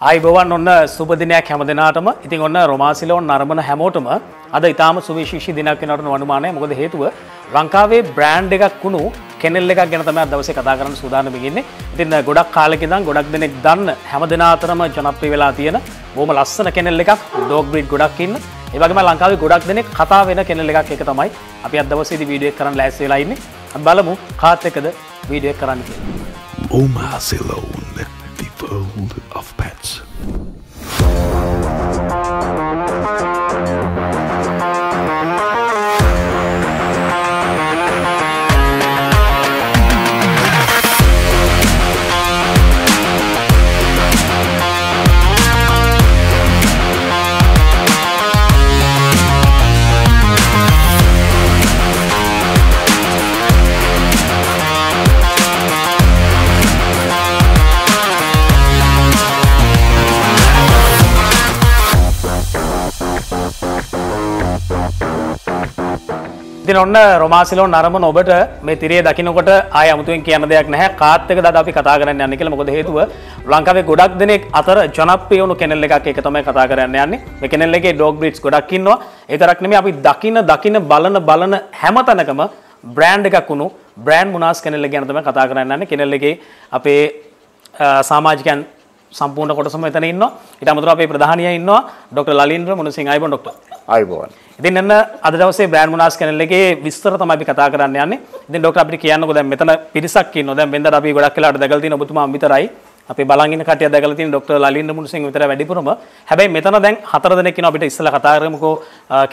අයිබවන් ඔන්න සුපදිනයක් හැම දෙනාටම ඉතින් ඔන්න රොමාසිලෝන් නරඹන හැමෝටම අද ඉතාම සුවිශේෂී දිනක් වෙනට වනුමානය මොකද හේතුව ලංකාවේ බ්‍රෑන්් එකක් වුණු කෙනෙල් එකක් ගැන තමයි දවසේ කතා කරන්න සූදානම් වෙන්නේ. ඉතින් ගොඩක් කාලෙක ඉඳන් ගොඩක් දෙනෙක් දන්න හැම දෙනාතරම ජනප්‍රිය වෙලා තියෙන බොහොම ලස්සන කෙනෙල් එකක් ඩොග් බ්‍රීඩ් ගොඩක් ඉන්න. ඒ වගේම ලංකාවේ ගොඩක් දෙනෙක් කතා වෙන කෙනෙල් එකක් එක තමයි අපි අද දවසේදී වීඩියෝ එක කරන්න ලෑස්ති වෙලා ඉන්නේ. අපි බලමු කාත් එක්කද වීඩියෝ එක කරන්න කියලා. Omar fold of pets. ඉතින් ඔන්න රොමාසිලෝ නරඹන ඔබට මේ තිරේ දකින්නකොට ආය අමුතුවෙන් කියන්න දෙයක් නැහැ. කාත් එක දද අපි කතා කරන්න යන්නේ කියලා. මොකද හේතුව ලංකාවේ ගොඩක් දෙනෙක් අතර ජනප්‍රිය වුණු කෙනෙල් එකක් ඒක තමයි කතා කරන්න යන්නේ. මේ කෙනෙල් එකේ ඩොග් බ්‍රීඩ්ස් ගොඩක් ඉන්නවා. ඒ තරක් නෙමෙයි අපි දකින දකින බලන බලන හැම තැනකම බ්‍රෑන්ඩ් එකක් වුණු බ්‍රෑන්ඩ් මුනාස් කෙනෙල් එක ගැන තමයි කතා කරන්න යන්නේ. කෙනෙල් එකේ අපේ අ, සමාජිකයන් සම්පූර්ණ කොටසම එතන ඉන්නවා. ඊට අමතරව අපේ ප්‍රධානියා ඉන්නවා. ඩොක්ටර් ලලින්ද්‍ර මුණසිංහ අයිබෝන් ඩොක්ටර්. අයිබෝන් ඉතින් එන්න අද දවසේ බ්‍රෑන්ඩ් මොනාස් කැනල් එකේ විස්තර තමයි අපි කතා කරන්න යන්නේ. ඉතින් ડોක්ටර් අපිට කියන්නකෝ දැන් මෙතන පිරිසක් ඉන්නවා. දැන් වෙනදාට අපි ගොඩක් වෙලාවට දැකලා තියෙන ඔබතුමා විතරයි. අපි බලන් ඉන්න කට්ටිය දැකලා තියෙන ડોක්ටර් ලලින්ද මුණසිංහ විතර වැඩිපුරම. හැබැයි මෙතන දැන් හතර දෙනෙක් ඉන්නවා අපිට ඉස්සෙල්ලා කතා කරමුකෝ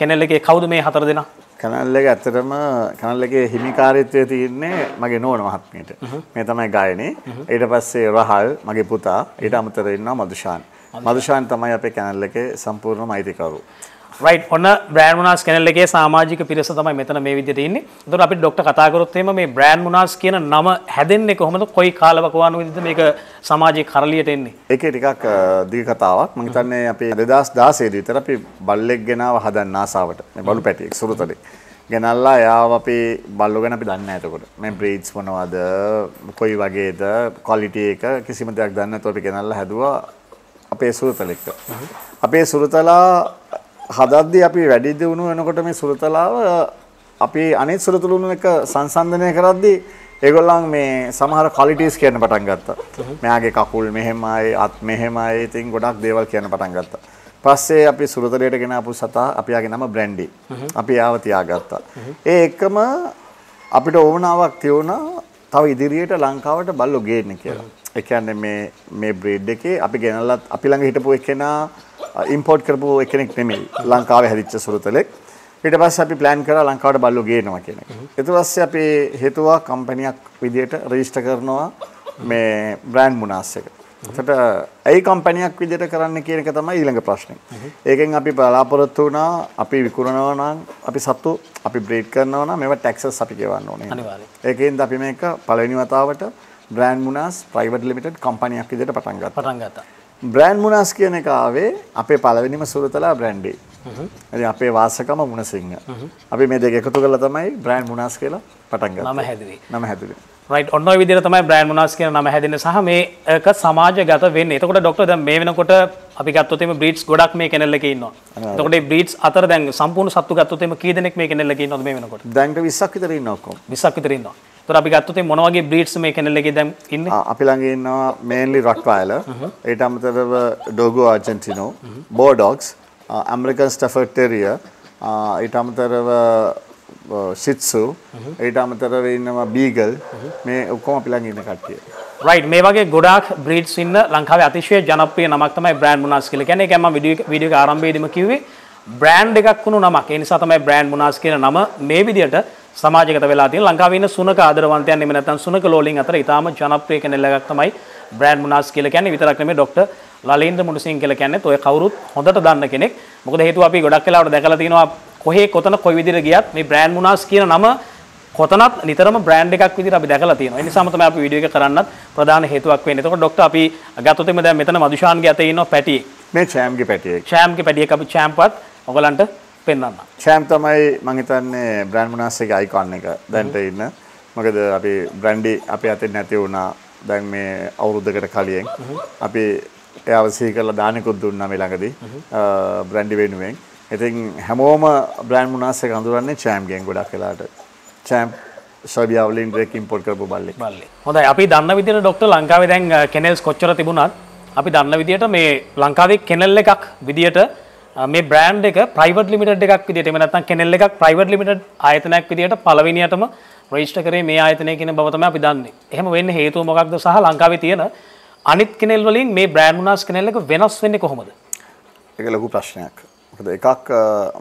කැනල් එකේ කවුද මේ හතර දෙනා? කනල් එක ඇත්තටම කනල් එකේ හිමිකාරීත්වය තියෙන්නේ මගේ නෝන මහත්මියට. මේ තමයි ගායනේ. ඊට පස්සේ රහල් මගේ පුතා. ඊට අමතරව ඉන්නවා මදුෂාන්. මදුෂාන් තමයි අපේ කැනල් එකේ සම්පූර්ණම අයිතිකරු. රයිට් ඔන්න බ්‍රෑන්ඩ් මුනාස් කැනල් එකේ සමාජික පිරිස තමයි මෙතන මේ විදිහට ඉන්නේ. ඒතකොට අපි ડોක්ටර් කතා කරොත් එහෙම මේ බ්‍රෑන්ඩ් මුනාස් කියන නම හැදෙන්නේ කොහොමද? කොයි කාලවකවානුව විදිහට මේක සමාජයේ කරලියට එන්නේ? ඒකේ ටිකක් දිග කතාවක්. මම හිතන්නේ අපි 2016 දී විතර අපි බල්ලෙක් ගෙනාව හදන්න ආසාවට. මේ බලු පැටියෙක් සුරුතලේ. ගෙනල්ලා එයාව අපි බල්ලෝ ගැන අපි දන්නේ නැහැ එතකොට. මේ බ්‍රීඩ්ස් මොනවද? කොයි වගේද? ක්වොලිටි එක කිසිම දෙයක් දන්නේ නැතුව අපි ගෙනල්ලා හැදුවා අපේ සුරුතලෙක්ට. අපේ සුරුතලා හදද්දී අපි වැඩි දියුණු වෙනකොට මේ සුරතලාව අපි අනිත් සුරතලුණු එක සංසන්දනය කරද්දී ඒගොල්ලන් මේ සමහර ක්වොලිටිස් කියන්න පටන් ගත්තා. මෙයාගේ කකුල් මෙහෙමයි, අත් මෙහෙමයි, ඉතින් ගොඩක් දේවල් කියන්න පටන් ගත්තා. පස්සේ අපි සුරතලයට ගෙන ආපු සතා අපි යාගේ නම බ්‍රැන්ඩි. අපි යාව තියාගත්තා. ඒ එක්කම අපිට ඕනාවක් තියුණා තව ඉදිරියට ලංකාවට බල්ලෝ ගේන්න කියලා. ඒ කියන්නේ මේ මේ බ්‍රීඩ් එකේ අපි ගෙනල්ලත් අපි ළඟ හිටපු එකෙනා ඉම්පෝර්ට් කරපු එකෙනෙක් නෙමෙයි ලංකාවේ හැදිච්ච සුරතලෙක් ඊට පස්සේ අපි ප්ලෑන් කරා ලංකාවට බල්ලෝ ගේනවා කියන එක. ඊට පස්සේ අපි හේතුවා කම්පැනියක් විදියට රෙජිස්ටර් කරනවා මේ බ්‍රෑන්ඩ් මුනාස් එක. එතකොට ඒ කම්පැනියක් විදියට කරන්න කියන එක තමයි ඊළඟ ප්‍රශ්නේ. ඒකෙන් අපි බලාපොරොත්තු වුණා අපි විකුණනවා නම් අපි සතු අපි බ්‍රීඩ් කරනවා නම් මේවා ටැක්සස් අපි ගෙවන්න ඕනේ. අනිවාර්යයෙන්. ඒකෙන්ද අපි මේක පළවෙනි වතාවට බ්‍රෑන්ඩ් මුනාස් ප්‍රයිවට් ලිමිටඩ් කම්පැනියක් විදියට පටන් ගත්තා. පටන් ගත්තා. බ්‍රෑන්ඩ් මුනාස් කියන එක ආවේ අපේ පළවෙනිම සුරතලා බ්‍රෑන්ඩේ. ඉතින් අපේ වාසකම මුණසිංහ. අපි මේ දෙක එකතු කරලා තමයි බ්‍රෑන්ඩ් මුනාස් කියලා පටන් ගත්තේ. නම හැදුවේ. නම හැදුවේ. රයිට් ඔන්න ඔය විදිහට තමයි බ්‍රෑන්ඩ් මොනාස් කියන නම හැදෙන්නේ සහ මේක සමාජගත වෙන්නේ. එතකොට ડોක්ටර් දැන් මේ වෙනකොට අපි ගත්තොත් එimhe බ්‍රීඩ්ස් ගොඩක් මේ කෙනෙල් එකේ ඉන්නවා. එතකොට මේ බ්‍රීඩ්ස් අතර දැන් සම්පූර්ණ සත්තු ගත්තොත් එimhe කී දෙනෙක් මේ කෙනෙල් එකේ ඉන්නවද මේ වෙනකොට? දැන්ට 20ක් විතර ඉන්නවා ඔක්කොම. 20ක් විතර ඉන්නවා. එතකොට අපි ගත්තොත් එimhe මොන වගේ බ්‍රීඩ්ස් මේ කෙනෙල් එකේ දැන් ඉන්නේ? අපි ළඟ ඉන්නවා මේන්ලි රොට්වයිලර් ඊට අමතරව ඩෝගෝ ආර්ජෙන්ටිනෝ බෝඩොග්ස් ඇමරිකන් ස්ටෆර්ඩ් ටෙරියර් ඊට අමතරව ෂිට්සු ඊට අමතරව ඉන්නවා බීගල් මේ ඔක්කොම අපි ළඟ ඉන්න කට්ටිය. රයිට් මේ වගේ ගොඩාක් බ්‍රීඩ්ස් ඉන්න ලංකාවේ අතිශය ජනප්‍රිය නමක් තමයි බ්‍රෑන්ඩ් මුනාස් කියලා. කියන්නේ. ඒක මම වීඩියෝ වීඩියෝ එක ආරම්භයේදීම කිව්වේ බ්‍රෑන්ඩ් එකක් වුණු නමක්. ඒ නිසා තමයි බ්‍රෑන්ඩ් මුනාස් කියන නම මේ විදිහට සමාජගත වෙලා තියෙන ලංකාවේ ඉන්න සුනක ආදරවන්තයන් එමෙ නැත්නම් සුනක ලෝලින් අතර ඉතාම ජනප්‍රිය කෙනෙක් එකක් තමයි බ්‍රෑන්ඩ් මුනාස් කියලා කියන්නේ විතරක් නෙමෙයි ડોක්ටර් ලලේන්ද්‍ර මුණසිංහ කියලා කියන්නේත් ඔය කවුරුත් හොඳට දන්න කෙනෙක්. මොකද හේතුව අපි ගොඩක් වෙලාවට දැකලා තියෙනවා කොහේ කොතන කොයි විදිහට ගියත් මේ බ්‍රෑන්ඩ් මුනාස් කියන නම කොතනත් නිතරම බ්‍රෑන්ඩ් එකක් විදිහට අපි දැකලා තියෙනවා. ඒ නිසාම තමයි අපි වීඩියෝ එක කරන්නත් ප්‍රධාන හේතුවක් වෙන්නේ. එතකොට ડોක්ටර් අපි ගත්තොත් එimhe දැන් මෙතන මදුෂාන්ගේ අතේ ඉන්නවා පැටියෙක්. මේ චෑම්ගේ පැටියෙක්. චෑම්ගේ පැටියෙක් අපි චෑම්පත් ඔයගලන්ට පෙන්වන්න. චෑම් තමයි මං හිතන්නේ බ්‍රෑන්ඩ් මුනාස් එකේ දැන්ට ඉන්න. මොකද අපි බ්‍රැන්ඩි අපේ අතේ නැති වුණා දැන් මේ අවුරුද්දකට කලින් අපි එයාව සිහි කරලා දානෙකුත් දුන්නා මේ ළඟදී බ්‍රැන්ඩි වෙනුවෙන්. ඉතින් හැමෝම බ්‍රෑන්ඩ් මුනාස් එක අඳුරන්නේ චෑම්ප් ගෙන් ගොඩක් වෙලාට. චෑම්ප් සර්බියාව වලින් ඩිරෙක්ට් ඉම්පෝර්ට් කරපු බල්ලෙක්. බල්ලේ. හොඳයි අපි දන්න විදිහට ડોක්ටර් ලංකාවේ දැන් කෙනල්ස් කොච්චර තිබුණත් අපි දන්න විදිහට මේ ලංකාවේ කෙනල් එකක් විදිහට අ, මේ බ්‍රෑන්ඩ් එක ප්‍රයිවට් ලිමිටඩ් එකක් විදිහට එහෙම නැත්නම් කෙනල් එකක් ප්‍රයිවට් ලිමිටඩ් ආයතනයක් විදිහට පළවෙනියටම රෙජිස්ටර් කරේ මේ ආයතනය කියන බව තමයි අපි දන්නේ. එහෙම වෙන්න හේතුව මොකක්ද සහ ලංකාවේ තියෙන අනිත් කෙනල් වලින් මේ බ්‍රෑන්ඩ් මුනාස් කෙනල් එක වෙනස් වෙන්නේ කොහොමද? ඒක ලොකු ප්‍රශ්නයක්. මොකද එකක්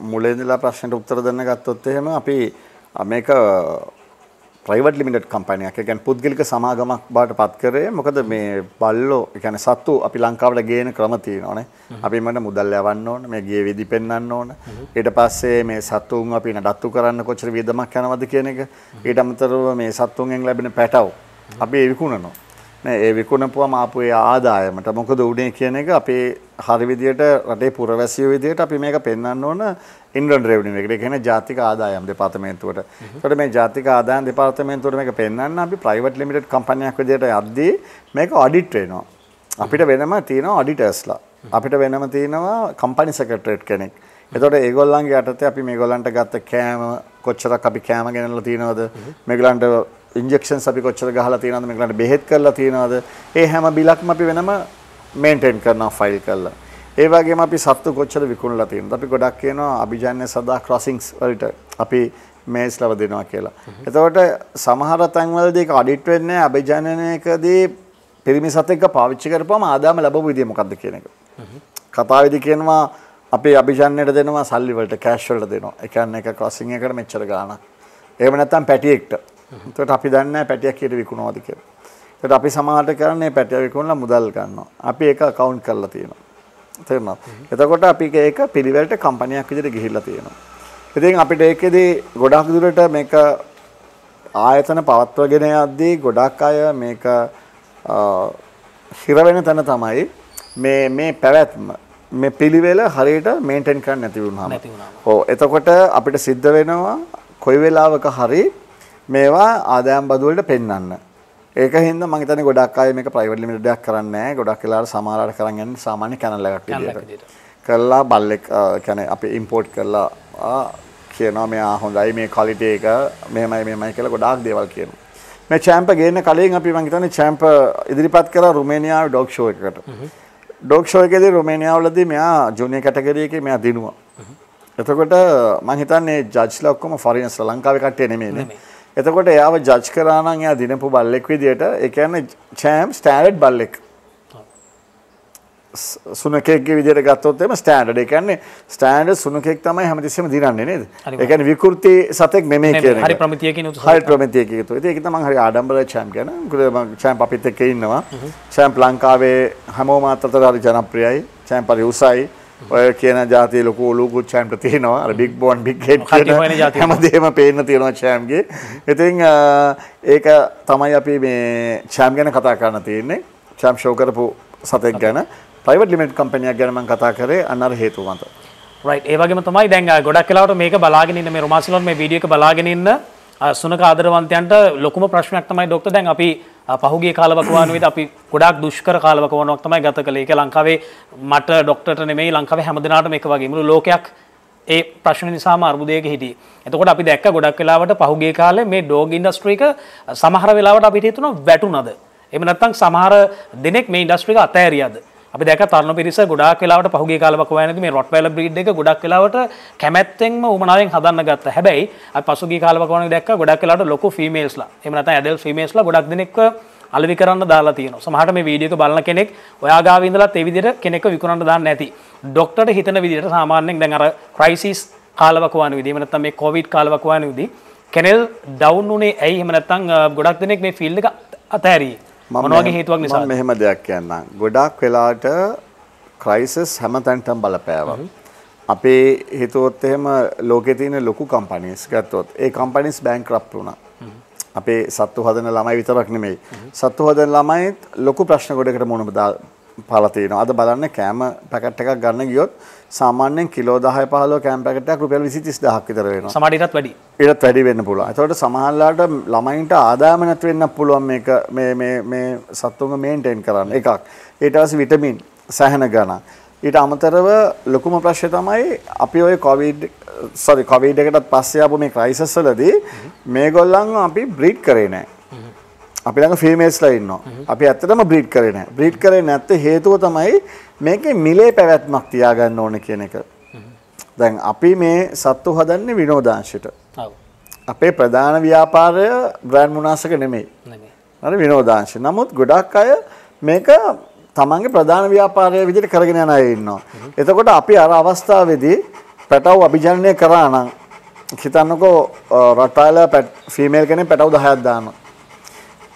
මුලින් ඉඳලා ප්‍රශ්නෙට උත්තර දෙන්න ගත්තොත් එහෙම අපි අ, මේක ප්‍රයිවට් ලිමිටඩ් කම්පැනියක්. ඒ කියන්නේ පුද්ගලික සමාගමක් බවට පත් කරේ. මොකද මේ බල්ලෝ, ඒ කියන්නේ සත්තු අපි ලංකාවට ගේන ක්‍රම තියෙනවානේ. අපි මට මුදල් යවන්න ඕන, මේ ගියේ විදි පෙන්වන්න ඕන. ඊට පස්සේ මේ සත්තුන් අපි නඩත්තු කරන්න කොච්චර වියදමක් යනවද කියන එක. ඊට අමතරව මේ සත්තුන්ගෙන් ලැබෙන පැටව අපි ඒ විකුණනවා. නෑ ඒ විකුණපුවම ආපු ඒ ආදායමට මොකද උනේ කියන එක අපේ හරි විදියට රටේ පුරවැසියෝ විදියට අපි මේක පෙන්වන්න ඕන ඉන්ඩන් රෙවෙනියු එකට. ඒ කියන්නේ ජාතික ආදායම් දෙපාර්තමේන්තුවට. ඒකට මේ ජාතික ආදායම් දෙපාර්තමේන්තුවට මේක පෙන්වන්න අපි ප්‍රයිවට් ලිමිටඩ් කම්පැනියක් විදියට යද්දී මේක ඔඩිට් වෙනවා. අපිට වෙනම තියෙනවා ඔඩිටර්ස්ලා. අපිට වෙනම තියෙනවා කම්පැනි සෙක්‍රටරියට් කෙනෙක්. එතකොට ඒගොල්ලන්ගේ යටතේ අපි මේගොල්ලන්ට ගත්ත කෑම කොච්චරක් අපි කෑම ගෙනල්ලා තියෙනවද? මේගොල්ලන්ට ඉන්ජෙක්ෂන්ස් අපි කොච්චර ගහලා තියෙනවද? මේගොල්ලන්ට බෙහෙත් කරලා තියෙනවද? ඒ හැම බිලක්ම අපි වෙනම මේන්ටේන් කරනවා ෆයිල් කරලා. ඒ වගේම අපි සත්තු කොච්චර විකුණලා තියෙනවද? අපි ගොඩක් කියනවා අභිජන්‍ය සදා ක්‍රොසින්ග්ස් වලට අපි මේස් ලව දෙනවා කියලා. එතකොට සමහර තැන්වලදී ඒක ඔඩිට් වෙන්නේ අභිජනනයකදී පිරිමි සතෙක්ව පාවිච්චි කරපුවම ආදායම ලැබපු විදිය මොකක්ද කියන එක. කතාවේදී කියනවා අපි අභිජන්නයට දෙනවා සල්ලි වලට කෑෂ් වලට දෙනවා. ඒ කියන්නේ එක ක්‍රොසින් එකකට මෙච්චර ගාණක්. එහෙම නැත්නම් පැටියෙක්ට. එතකොට අපි දන්නේ නැහැ පැටියක් කීයට විකුණනවද කියලා. ඒකට අපි සමහරට කරන්නේ පැටිය විකුණලා මුදල් ගන්නවා. අපි ඒක account කරලා තියෙනවා. තේරුණාද? එතකොට අපි ඒක පිළිවෙලට කම්පැනියක් විදිහට ගිහිල්ලා තියෙනවා. ඉතින් අපිට ඒකෙදී ගොඩක් දුරට මේක ආයතන පවත්වගෙන යද්දී ගොඩක් අය මේක හිර වෙන තැන තමයි මේ මේ පැවැත්ම මේ පිළිවෙල හරියට මේන්ටේන් කරන්න නැති වුණාම. ඔව් එතකොට අපිට සිද්ධ වෙනවා කොයි වෙලාවක හරි මේවා ආදායම් බදු වලට පෙන්වන්න. ඒක හින්දා මම හිතන්නේ ගොඩක් අය මේක ප්‍රයිවට් ලිමිටඩ් එකක් කරන්නේ නැහැ. ගොඩක් වෙලාවට සමහරවට කරන් යන්නේ සාමාන්‍ය කැනල් එකක් විදියට. කරලා බල්ලෙක් කියන්නේ අපි ඉම්පෝර්ට් කරලා කියනවා මෙයා හොඳයි මේ ක්වලිටි එක මෙහෙමයි මෙහෙමයි කියලා ගොඩාක් දේවල් කියනවා. මේ චැම්ප ගේන්න කලින් අපි මම හිතන්නේ චැම්ප ඉදිරිපත් කරා රුමේනියාවේ ඩොග් ෂෝ එකකට. ඩොග් ෂෝ එකේදී රුමේනියාවලදී මෙයා ජුනියර් කැටගරි එකේ මෙයා දිනුවා. එතකොට මම හිතන්නේ ජජ්ලා ඔක්කොම ෆොරිනර්ස් ලංකාවේ කට්ටිය නෙමෙයිනේ. එතකොට එයාව ජජ් කරා නම් එයා දිනපු බල්ලෙක් විදියට ඒ කියන්නේ චැම්ප් ස්ටෑන්ඩඩ් බල්ලෙක්. සුනකෙක්ගේ විදියට ගත්තොත් එම ස්ටෑන්ඩඩ්. ඒ කියන්නේ ස්ටෑන්ඩඩ් සුනකෙක් තමයි හැමතිස්සෙම දිනන්නේ නේද? ඒ කියන්නේ විකෘති සතෙක් නෙමෙයි කියන එක. හරි ප්‍රමිතියකින් උත්සාහ හරි ප්‍රමිතියක එකතු. ඉතින් ඒක තමයි හරි ආඩම්බරයි චැම්ප් ගැන. මොකද මම චැම්ප් අපිත් එක්ක ඉන්නවා. චැම්ප් ලංකාවේ හැමෝම අතර හරි ජනප්‍රියයි. චැම්ප් හරි උසයි. ඔය කියන જાතිය ලොකු ලොකු චැම්ප් තියෙනවා. අර බිග් බෝන් බිග් හෙඩ් කියන ජාතිය. හැමදේම පේන්න තියෙනවා චැම්ප්ගේ. ඉතින් ඒක තමයි අපි මේ චැම්ප් ගැන කතා කරන්න තියෙන්නේ. චැම්ප් ෂෝ කරපු සතෙක් ගැන. ප්‍රයිවට් ලිමිටඩ් කම්පැනියක් ගැන මම කතා කරේ අන්න අර හේතුව මත. රයිට් ඒ වගේම තමයි දැන් ගොඩක් වෙලාවට මේක බලාගෙන ඉන්න මේ රොමාසිලොන් මේ වීඩියෝ එක බලාගෙන ඉන්න සුනක ආදරවන්තයන්ට ලොකුම ප්‍රශ්නයක් තමයි ડોක්ටර් දැන් අපි අ, පහුගිය කාලවකවානුවේදී අපි ගොඩාක් දුෂ්කර කාලවකවානුවක් තමයි ගත කළේ. ඒක ලංකාවේ මට ડોක්ටර්ට නෙමෙයි ලංකාවේ හැමදෙනාටම එක වගේ මුළු ලෝකයක් ඒ ප්‍රශ්න නිසාම අර්බුදයක හිටියේ. එතකොට අපි දැක්ක ගොඩක් වෙලාවට පහුගිය කාලේ මේ ඩෝග් ඉන්ඩස්ට්‍රි එක සමහර වෙලාවට අපිට හිතුණා වැටුණද. එහෙම නැත්නම් සමහර දෙනෙක් මේ ඉන්ඩස්ට්‍රි එක අතෑරියද. අපි දැක තරුණ පිරිස ගොඩාක් වෙලාවට පහුගිය කාලවක වයනදී මේ රොට්වයිලර් බ්‍රීඩ් එක ගොඩක් වෙලාවට කැමැත්තෙන්ම උමනාවෙන් හදන්න ගත්තා. හැබැයි අපි පසුගිය කාලවක වයනදී දැක්ක ගොඩක් වෙලාවට ලොකු ෆීමේල්ස්ලා එහෙම නැත්නම් ඇඩල්ට් ෆීමේල්ස්ලා ගොඩක් දෙනෙක්ව අලෙවි කරන්න දාලා තියෙනවා. සමහරට මේ වීඩියෝ එක බලන කෙනෙක් ඔයා ගාව ඉඳලත් ඒ විදිහට කෙනෙක්ව විකුණන්න දාන්න නැති. ડોක්ටර්ට හිතන විදිහට සාමාන්‍යයෙන් දැන් අර ක්‍රයිසිස් කාලවක වයන විදිහ එහෙම නැත්නම් මේ කොවිඩ් කාලවක වයන විදිහ කෙනෙල් ඩවුන් උනේ ඇයි එහෙම නැත්නම් අ, ගොඩක් දෙනෙක් මේ ෆීල්ඩ් එක අතෑරියේ. මොන වගේ හේතුවක් නිසා? මම මෙහෙම දෙයක් කියන්නම්. ගොඩාක් වෙලාට ක්‍රයිසිස් හැමතැනටම බලපෑවා. අපේ හිතුවොත් එහෙම ලෝකේ තියෙන ලොකු කම්පැනිස් ගත්තොත් ඒ කම්පැනිස් බැංක්‍රප්ට් වුණා. අපේ සත්තු හදන ළමයි විතරක් නෙමෙයි. සත්තු හදන ළමයිත් ලොකු ප්‍රශ්න ගොඩකට මුහුණ පාලා තියෙනවා. අද බලන්න කෑම පැකට් එකක් ගන්න ගියොත් සාමාන්‍යයෙන් කිලෝ 10 15 කෑම පැකට් එකක් රුපියල් 20 30000ක් විතර වෙනවා. සමහරටත් වැඩි. ඒත් වැඩි වෙන්න පුළුවන්. ඒතකොට සමහරලාට ළමයින්ට ආදායම නැති වෙන්න පුළුවන් මේක මේ මේ මේ සත්තුන්ව මේන්ටේන් කරන්න. එකක්. ඊට පස්සේ විටමින් සෑහෙන ගණන්. ඊට අමතරව ලොකුම ප්‍රශ්නය තමයි අපි ওই කොවිඩ් සෝරි කොවිඩ් එකටත් පස්සේ ආපු මේ ක්‍රයිසිස් වලදී මේගොල්ලන් අපි බ්‍රීඩ් කරේ නැහැ. අපි ළඟ ෆීමේල්ස්ලා ඉන්නවා. අපි ඇත්තටම බ්‍රීඩ් කරේ නැහැ. බ්‍රීඩ් කරේ නැත්තේ හේතුව තමයි මේකේ මිලේ පැවැත්මක් තියාගන්න ඕන කියන එක. දැන් අපි මේ සත්තු හදන්නේ විනෝදාංශයට. අපේ ප්‍රධාන ව්‍යාපාරය බ්‍රෑන්ඩ් මුනාසක නෙමෙයි. නෙමෙයි හරි විනෝදාංශ. නමුත් ගොඩක් අය මේක තමන්ගේ ප්‍රධාන ව්‍යාපාරය විදිහට කරගෙන යන අය ඉන්නවා. එතකොට අපි අර අවස්ථාවේදී පැටව් අභිජනනය කරා නම් හිතන්නකෝ රට්ටයිලර් ෆීමේල් කෙනෙක් පැටව් 10ක් දානවා.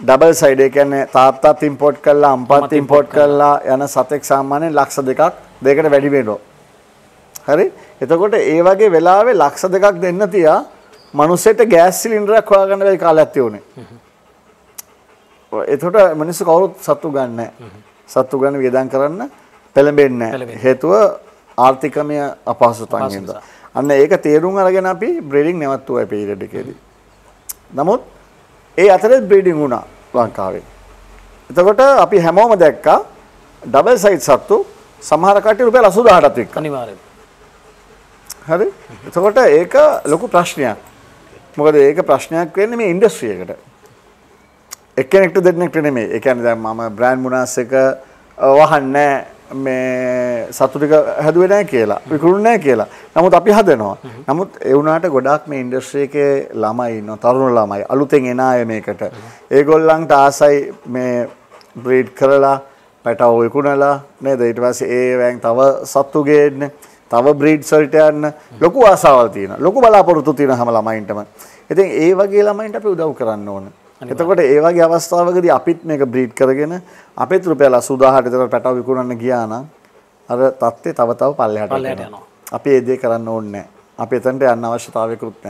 ඩබල් සයිඩ් ඒ කියන්නේ තාත්තත් ඉම්පෝට් කරලා අම්පත් ඉම්පෝට් කරලා යන සතෙක් සාමාන්‍යයෙන් ලක්ෂ දෙකක් දෙකට වැඩි වෙනවා. හරි? එතකොට ඒ වගේ වෙලාවේ ලක්ෂ දෙකක් දෙන්න තියා මිනිස්සෙට ගෑස් සිලින්ඩරයක් හොයාගන්න බැරි කාලයක් තියුනේ. එතකොට මිනිස්සු කවුරුත් සත්තු ගන්න. සත්තු ගන්න වියදම් කරන්න පෙළඹෙන්නේ නැහැ. හේතුව ආර්ථිකමය අපහසුතාවයෙන්. අන්න ඒක තේරුම් අරගෙන අපි බ්‍රීඩින් නැවතුවා පීරියඩ් එකේදී. නමුත් ඒ අතරේ බ්‍රීඩින් වුණා ලංකාවේ. එතකොට අපි හැමෝම දැක්කා ඩබල් සයිස් සත්තු සමහර කට්ටිය රුපියල් 80000ටත් වික්කා. අනිවාර්යෙන් හරි? එතකොට ඒක ලොකු ප්‍රශ්නයක්. මොකද ඒක ප්‍රශ්නයක් වෙන්නේ මේ ඉන්ඩස්ට්‍රි එකට. එක්කෙනෙක්ට දෙන්නෙක්ට නෙමෙයි. ඒ කියන්නේ දැන් මම බ්‍රෑන්ඩ් මුනාස් එක වහන්නේ මේ සතු ටික හැදුවේ නැහැ කියලා. විකුණුන්නේ නැහැ කියලා. නමුත් අපි හදනවා. නමුත් ඒ වුණාට ගොඩාක් මේ ඉන්ඩස්ට්‍රි එකේ ළමයි ඉන්නවා. තරුණ ළමයි. අලුතෙන් එන අය මේකට. ඒගොල්ලන්ට ආසයි මේ බ්‍රීඩ් කරලා පැටව විකුණලා නේද? ඊට පස්සේ ඒවෙන් තව සත්තු ගේන්න, තව බ්‍රීඩ්ස් වලට යන්න ලොකු ආසාවල් තියෙනවා. ලොකු බලාපොරොත්තු තියෙන හැම ළමයින්ටම. ඉතින් ඒ වගේ ළමයින්ට අපි උදව් කරන්න ඕනේ. එතකොට ඒ වගේ අවස්ථාවකදී අපිත් මේක බ්‍රීඩ් කරගෙන අපිත් රුපියල් 80000ට විතර පැටව විකුණන්න ගියා නම් අර තත්ත්වය තව තව පල්ලෙහාට. අපි ඒ දේ කරන්න ඕනේ නැහැ. අපි එතනට යන්න අවශ්‍යතාවයකුත්.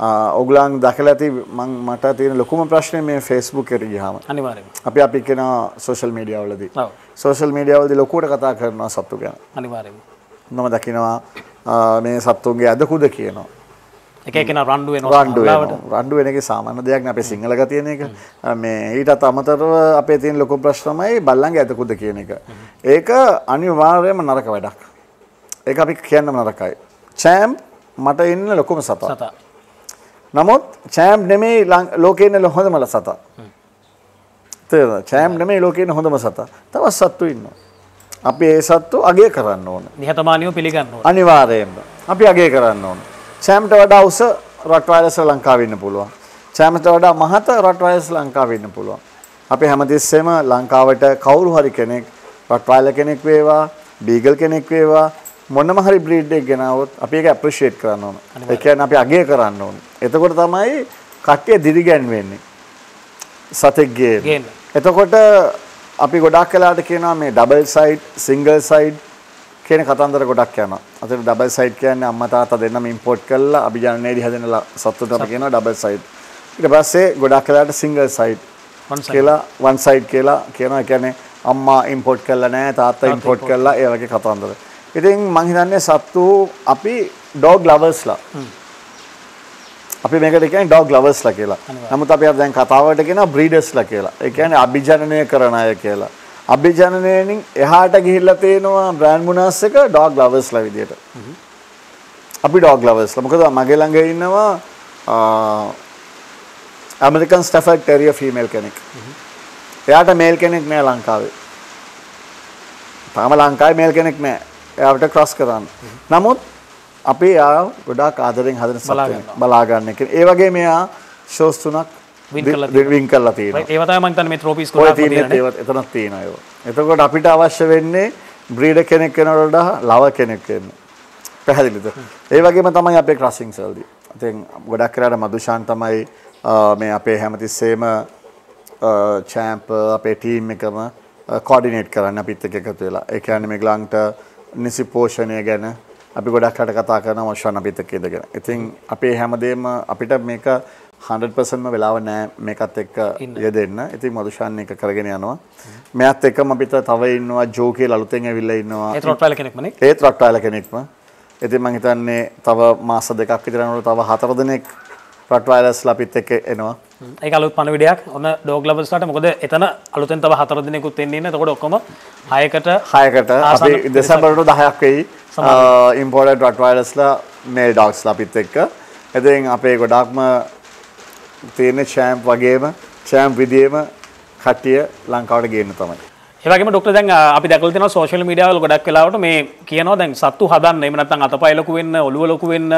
ආ ඔගලන් දැකලා ඇති මං මට තියෙන ලොකුම ප්‍රශ්නේ මේ Facebook එකට ගියාම. අනිවාර්යෙන් අපි අපි කියන සෝෂල් මීඩියා වලදී. ඔව් සෝෂල් මීඩියා වලදී ලොකුවට කතා කරනවා සත්තු ගැන. අනිවාර්යෙන් මම දකිනවා මේ සත්තුන්ගේ අදකුද කියනවා. එක එකන රණ්ඩු වෙනවා රණ්ඩු. රණ්ඩු වෙන එක සාමාන්‍ය දෙයක් නේ අපේ සිංහල ගතියන එක. මේ ඊටත් අමතරව අපේ තියෙන ලොකු ප්‍රශ්න තමයි බල්ලන්ගේ ඇතකුද කියන එක. ඒක අනිවාර්යයෙන්ම නරක වැඩක්. ඒක අපි කියන්නම නරකයි. චෑම්ප් මට ඉන්න ලොකුම සතා. සතා නමුත් චෑම්ප් නෙමෙයි ලං- ලෝකේ ඉන්න හොඳම සතා. තේරෙනවද? චෑම්ප් නෙමෙයි ලෝකේ ඉන්න හොඳම සතා. තවත් සත්තු ඉන්නවා. අපි ඒ සත්තු අගය කරන්න ඕන. නිහතමානීව පිළිගන්න ඕන අනිවාර්යයෙන්ම අපි අගය කරන්න ඕන. චෑම්ට වඩා උස රට්වයිලස් ලංකාවේ ඉන්න පුළුවන්. චෑම්ට වඩා මහත රට්වයිලස් ලංකාවේ ඉන්න පුළුවන්. අපි හැමතිස්සෙම ලංකාවට කවුරු හරි කෙනෙක් රට්වයිල කෙනෙක් වේවා, බීගල් කෙනෙක් වේවා මොනම හරි බ්‍රීඩ් එකක් ගෙනාවොත් අපි ඒක ඇප්‍රීෂিয়েට් කරන්න ඕන. ඒ කියන්නේ අපි අගය කරන්න ඕන. එතකොට තමයි කට්ටිය දිරිගැන්වෙන්නේ. සතෙක්ගේ ගේන්න. එතකොට අපි ගොඩක් කලාට කියනවා මේ ඩබල් සයිඩ් සිංගල් සයිඩ් කියන කතන්දර ගොඩක් යනවා. අතට ඩබල් සයිඩ් කියන්නේ අම්මා තාත්තා දෙන්නම ඉම්පෝට් කරලා අභිජනනයේදී හැදෙන සතුට අපි කියනවා ඩබල් සයිඩ්. ඊට පස්සේ ගොඩක් කලාට සිංගල් සයිඩ්. කියලා වන් සයිඩ් කියලා කියනවා. කියන්නේ අම්මා ඉම්පෝට් කරලා නැහැ තාත්තා ඉම්පෝට් කරලා ඒ වගේ කතන්දර. ඉතින් මං හිතන්නේ සත්තු අපි ඩොග් ලවර්ස්ලා අපි මේකට කියන්නේ ඩොග් ලවර්ස්ලා කියලා. නමුත් අපි අර දැන් කතාවට කියනවා බ්‍රීඩර්ස්ලා කියලා. ඒ කියන්නේ අභිජනනය කරන අය කියලා. අභිජනනයෙන් එහාට ගිහිල්ලා තියෙනවා බ්‍රෑන්ඩ් මුනාස් එක ඩොග් ලවර්ස්ලා විදියට. අපි ඩොග් ලවර්ස්ලා. මොකද මගේ ළඟ ඉන්නවා ඇමරිකන් ස්ටැෆර්ඩ් ටෙරියර් ෆීමේල් කෙනෙක්. එයාට මේල් කෙනෙක් නෑ ලංකාවේ. තාම ලංකාවේ මේල් කෙනෙක් නෑ. එයාට ක්‍රොස් කරන්න. නමුත් අපි එයා ගොඩාක් ආදරෙන් හදන. ගන්නවා. බලා ගන්න එක. ඒ වගේ මෙයා ෂෝස් තුනක්. වින් කරලා තියෙනවා. ඒව තමයි මම හිතන්නේ මේ ට්‍රොෆිස් තියෙන තියෙනනේ ඒවත් එතනක් තියෙනවා ඒවා. එතකොට අපිට අවශ්‍ය වෙන්නේ බ්‍රීඩර් කෙනෙක් වෙනවට වඩා ලව කෙනෙක් වෙන්න. පැහැදිලිද? ඒ වගේම තමයි අපේ ක්‍රසිං සල්දි. ඉතින් ගොඩක් කරාට මදුෂාන් තමයි මේ අපේ හැමතිස්සෙම චෑම්ප් අපේ ටීම් එකම කෝඩිනේට් කරන්න අපිත් එක්ක එකතු වෙලා. ඒ කියන්නේ මේගලන්ට නිසි පෝෂණය ගැන අපි ගොඩක් රට කතා කරනවා මොෂන් අපිත් එක්ක ඉඳගෙන. ඉතින් අපේ හැමදේම අපිට මේක 100%ම වෙලාව නෑ මේකත් එක්ක යෙදෙන්න. ඉතින් මදුෂාන් එක කරගෙන යනවා. මෙයත් එක්කම අපිට තව ඉන්නවා ජෝ කියලා අලුතෙන් ඇවිල්ලා ඉන්නවා. ඒ ට්‍රොට්වයිල කෙනෙක්මනේ ඒත් රට්ටාල කෙනෙක්ම. ඉතින් මං හිතන්නේ තව මාස දෙකක් විතර යනකොට තව හතර දෙනෙක් රොට්වයිලර්ස්ලා අපිත් එක්ක එනවා. ඒ අලුත් පණවිඩයක් ඔන්න ඩෝග් ලබස්ලට මොකද එතන අලුතෙන් තව හතර දිනෙකුත් එන්නේ ඉන්නේ. එතකොට ඔක්කොම හයකට හයකට ආසන්න අපි දෙසැම්බරට දහයක් වෙයි ඉම්පෝර්ටඩ් රොට්වයිලර්ස්ලා මේල් ඩොග්ස්ලා අපිත් එක්ක. ඉතින් අපේ ගොඩාක්ම තියෙන චෑම්ප් වගේම චෑම්ප් විදියේම කට්ටිය ලංකාවට ගේන්න තමයි. ඒවගේම ඩොක්ටර් දැන් අපි දැකලා තියෙනවා සෝෂල් මීඩියා වල ගොඩක් වෙලාවට මේ කියනවා දැන් සත්තු හදන්න එහෙම නැත්නම් අතපය ලොකු වෙන්න ඔළුව ලොකු වෙන්න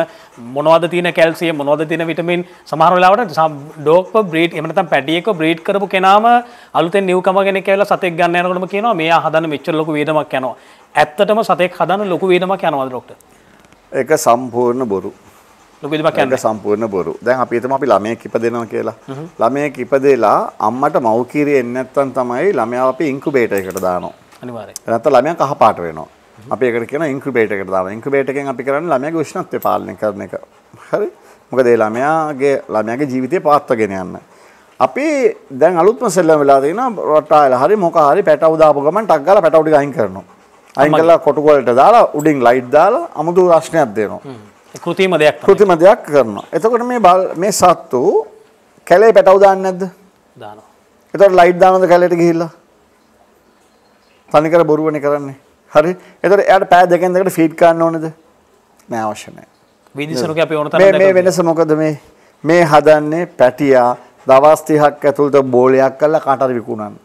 මොනවද තියෙන කැල්සියම් මොනවද තියෙන විටමින් සමහර වෙලාවට ඩොග්ව බ්‍රීඩ් එහෙම නැත්නම් පැටි එක බ්‍රීඩ් කරපු කෙනාම අලුතෙන් නිව්කම කෙනෙක් ඇවිල්ලා සතෙක් ගන්න යනකොටම කියනවා මෙයා හදන්න මෙච්චර ලොකු වේදමක් යනවා ඇත්තටම සතෙක් හදන්න ලොකු වේදමක් යනවාද ඩොක්ටර් ඒක සම්පූර්ණ බොරු. ලොකු වේදමක් ඒක යන්නේ සම්පූර්ණ බොරු. දැන් අපි හිතමු අපි ළමයෙක් ඉපදෙනවා කියලා. ළමයෙක් ඉපදෙලා අම්මට මව් කිරි එන්නේ නැත්නම් තමයි ළමයාව අපි ඉන්කියුබේටර් එකට දානවා. අනිවාර්යයෙන් නැත්නම් ළමයා කහ පාට වෙනවා. අපි ඒකට කියන ඉන්කියුබේටර් එකට දානවා. ඉන්කියුබේටර් එකෙන් අපි කරන්නේ ළමයාගේ උෂ්ණත්වය පාලනය කරන එක. හරි? මොකද ඒ ළමයාගේ ළමයාගේ ජීවිතය පවත්වාගෙන යන්න. අපි දැන් අලුත්ම සෙල්ලම් වෙලා තියෙනවා රොටායලා හරි මොක හරි පැටව දාපු ගමන් ටක් ගාලා පැටව ටික අයින් කරනවා. අයින් කරලා කොටු වලට දාලා උඩින් ලයිට් දාලා අමුතු රස්නයක් දෙනවා. කෘතිම දෙයක් කෘතිම දෙයක් කරනවා. එතකොට මේ මේ සත්තු කැලේ පැටව දාන්නේ නැද්ද? දානවා එතකොට ලයිට් දානවද කැලේට ගිහිල්ලා? තනිකර බොරුවනේ කරන්නේ. හරි. එතකොට එයාට පෑ දෙකෙන් දෙකට ෆීඩ් කරන්න ඕනේද? නෑ අවශ්‍ය නෑ. විදිසනුක අපි ඕන මේ තරම් මේ දැකලා වෙනස මොකද මේ? මේ හදන්නේ පැටියා දවස් 30ක් ඇතුළත බෝලයක් කරලා කාට හරි විකුණන්න.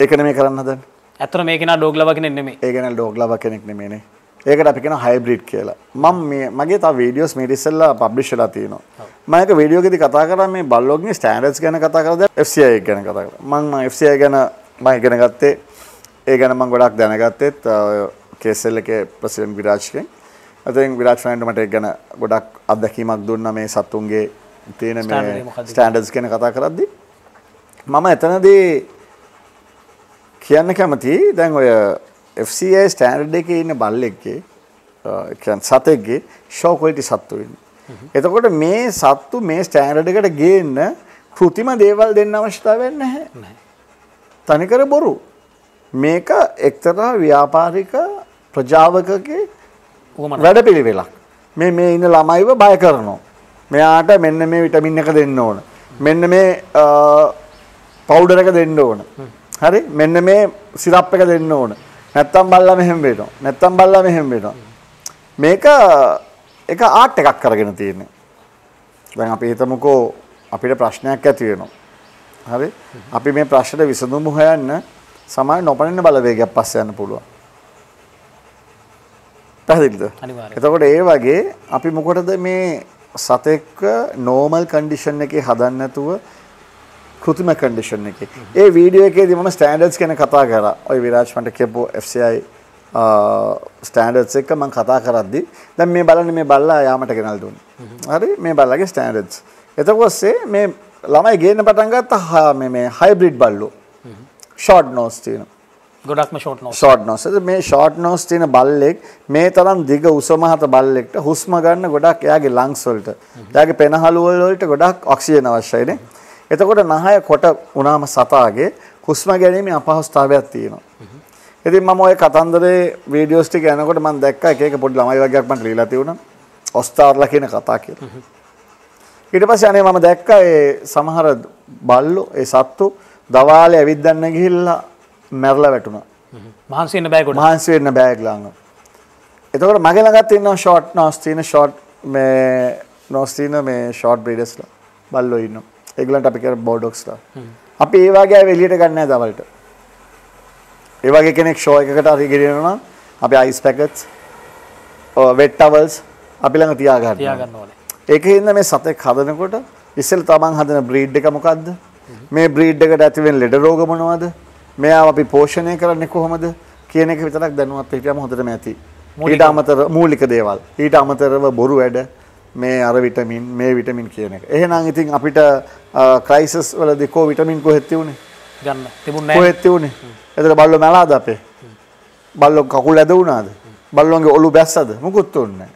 ඒක නෙමෙයි කරන්න හදන්නේ. ඇත්තට මේක නා ඩොග් ලව කෙනෙක් නෙමෙයි ඒ ගැන ඩොග් ලව කෙනෙක් නෙමෙයිනේ. ඒකට අපි කියන හයිබ්‍රිඩ් කියලා. මම මේ මගේ තව වීඩියෝස් මේ ඉස්සෙල්ලා පබ්ලිෂ් වෙලා තියෙනවා. මම එක වීඩියෝ එකේදී කතා කරා මේ බල්ලොග්ගේ ස්ටෑන්ඩඩ්ස් ගැන කතා කරලා FCI එක ගැන කතා කරා. මම FCI ගැන මම ඉගෙන ගත්තේ ඒ ගැන මම ගොඩක් දැනගත්තෙත් KSL එකේ ප්‍රෙසිඩන්ට් විරාජ්ගෙන්. අතින් විරාජ් ෆ්‍රෑන්ඩ් මට ඒක ගැන ගොඩක් අත්දැකීමක් දුන්නා මේ සතුන්ගේ තියෙන මේ ස්ටෑන්ඩඩ්ස් ගැන කතා කරද්දී මම එතනදී කියන්න කැමති දැන් ඔය FCI ස්ටෑන්ඩඩ් එකේ ඉන්න බල්ලෙක්ගේ සතෙක්ගේ ෂෝ ක්වොලිටි සත්තු ඉන්නේ. එතකොට මේ සත්තු මේ ස්ටෑන්ඩඩ් එකට ගේන්න කෘතිම දේවල් දෙන්න අවශ්‍යතාවයක් නැහැ. තනිකර බොරු. මේක එක්තරා ව්‍යාපාරික ප්‍රජාවකගේ උවමන වැඩපිළිවෙලක්. මේ මේ ඉන්න ළමයිව බය කරනවා. මෙයාට මෙන්න මේ විටමින් එක දෙන්න ඕන. මෙන්න මේ පවුඩර් එක දෙන්න ඕන. හරි? මෙන්න මේ සිරප් එක දෙන්න ඕන. නැත්තම් බල්ලා මෙහෙම වෙනවා. නැත්තම් බල්ලා මෙහෙම වෙනවා. මේක එක ආර්ට් එකක් කරගෙන තියෙන්නේ. දැන් අපි හිතමුකෝ අපිට ප්‍රශ්නයක් ඇති වෙනවා. හරි? අපි මේ ප්‍රශ්නෙට විසඳුම හොයන්න සමාන නොපෙනෙන බලවේගයක් පස්සේ යන්න පුළුවන්. පැහැදිලිද? එතකොට ඒ වගේ අපි මොකටද මේ සතෙක්ව නෝමල් කන්ඩිෂන් එකේ හදන්න නැතුව කෘතිම කන්ඩිෂන් එකේ. ඒ වීඩියෝ එකේදී මම ස්ටෑන්ඩඩ්ස් ගැන කතා කරා. ওই විරාජ් මන්ට කියපු FCI ස්ටෑන්ඩඩ්ස් එක මම කතා කරද්දි දැන් මේ බලන්න මේ බල්ලා යාමට ගෙනල් දුන්නේ. හරි මේ බල්ලාගේ ස්ටෑන්ඩඩ්ස්. එතකොස්සේ මේ ළමයි ගේන්න පටන් ගත්ත මේ මේ හයිබ්‍රිඩ් බල්ලෝ. ෂෝට් නෝස් තියෙනවා. ගොඩක්ම ෂෝට් නෝස් ෂෝට් නෝස්. මේ ෂෝට් නෝස් තියෙන බල්ලෙක් මේ තරම් දිග උස මහත බල්ලෙක්ට හුස්ම ගන්න ගොඩක් එයාගේ ලංග්ස් වලට, එයාගේ පෙනහළු වලට ගොඩක් ඔක්සිජන් අවශ්‍යයිනේ. එතකොට නහය කොට වුණාම සතාගේ හුස්ම ගැනීමේ අපහසුතාවයක් තියෙනවා. ඉතින් මම ওই කතන්දරේ වීඩියෝස් ටික යනකොට මම දැක්කා එක එක පොඩි ළමයි වගේක් මට ලියලා තියුණා. ඔස්තාර්ලා කියන කතා කියලා. ඊට පස්සේ අනේ මම දැක්කා ඒ සමහර බල්ලෝ ඒ සත්තු දවාලේ ඇවිද්දන්න ගිහිල්ලා මැරලා වැටුණා. මහන්සි වෙන්න බෑ ගොඩක් මහන්සි වෙන්න බෑග් ළඟ. එතකොට මගේ ළඟත් ඉන්නවා ෂෝට් නෝස් තියෙන ෂෝට් මේ නෝස් තියෙන මේ ෂෝට් බ්‍රීඩර්ස්ලා බල්ලෝ ඉන්නවා. ඒගොල්ලන්ට අපි කියන බෝඩොක්ස්ලා. අපි ඒ වගේ අය එළියට ගන්න දවල්ට. ඒ වගේ කෙනෙක් ෂෝ එකකට ගෙනියනවා නම් අපි අයිස් පැකට්ස් වෙට් ටවල්ස් අපි ළඟ තියාගන්න. තියාගන්න ඕනේ ඒකින්ද මේ සතෙක් හදනකොට ඉස්සෙල් තමන් හදන බ්‍රීඩ් එක මොකද්ද? මේ බ්‍රීඩ් එකට ඇති වෙන ලෙඩ රෝග මොනවද? මෙයාව අපි පෝෂණය කරන්නේ කොහොමද කියන එක විතරක් දැනුවත් හිටියම හොඳටම ඇති. ඊට අමතර මූලික දේවල්. ඊට අමතරව බොරු වැඩ මේ අර විටමින් මේ විටමින් කියන එක. එහෙනම් ඉතින් අපිට ක්‍රයිසස් වලදී කෝ විටමින් කොහෙද තියුනේ? ගන්න තිබුණ නෑ කොහෙද තියුනේ? එතකොට බල්ලෝ මැලාද අපේ? බල්ලෝ කකුල් ඇද වුණාද? බල්ලොන්ගේ ඔලු බැස්සද? මුකුත් උන්නේ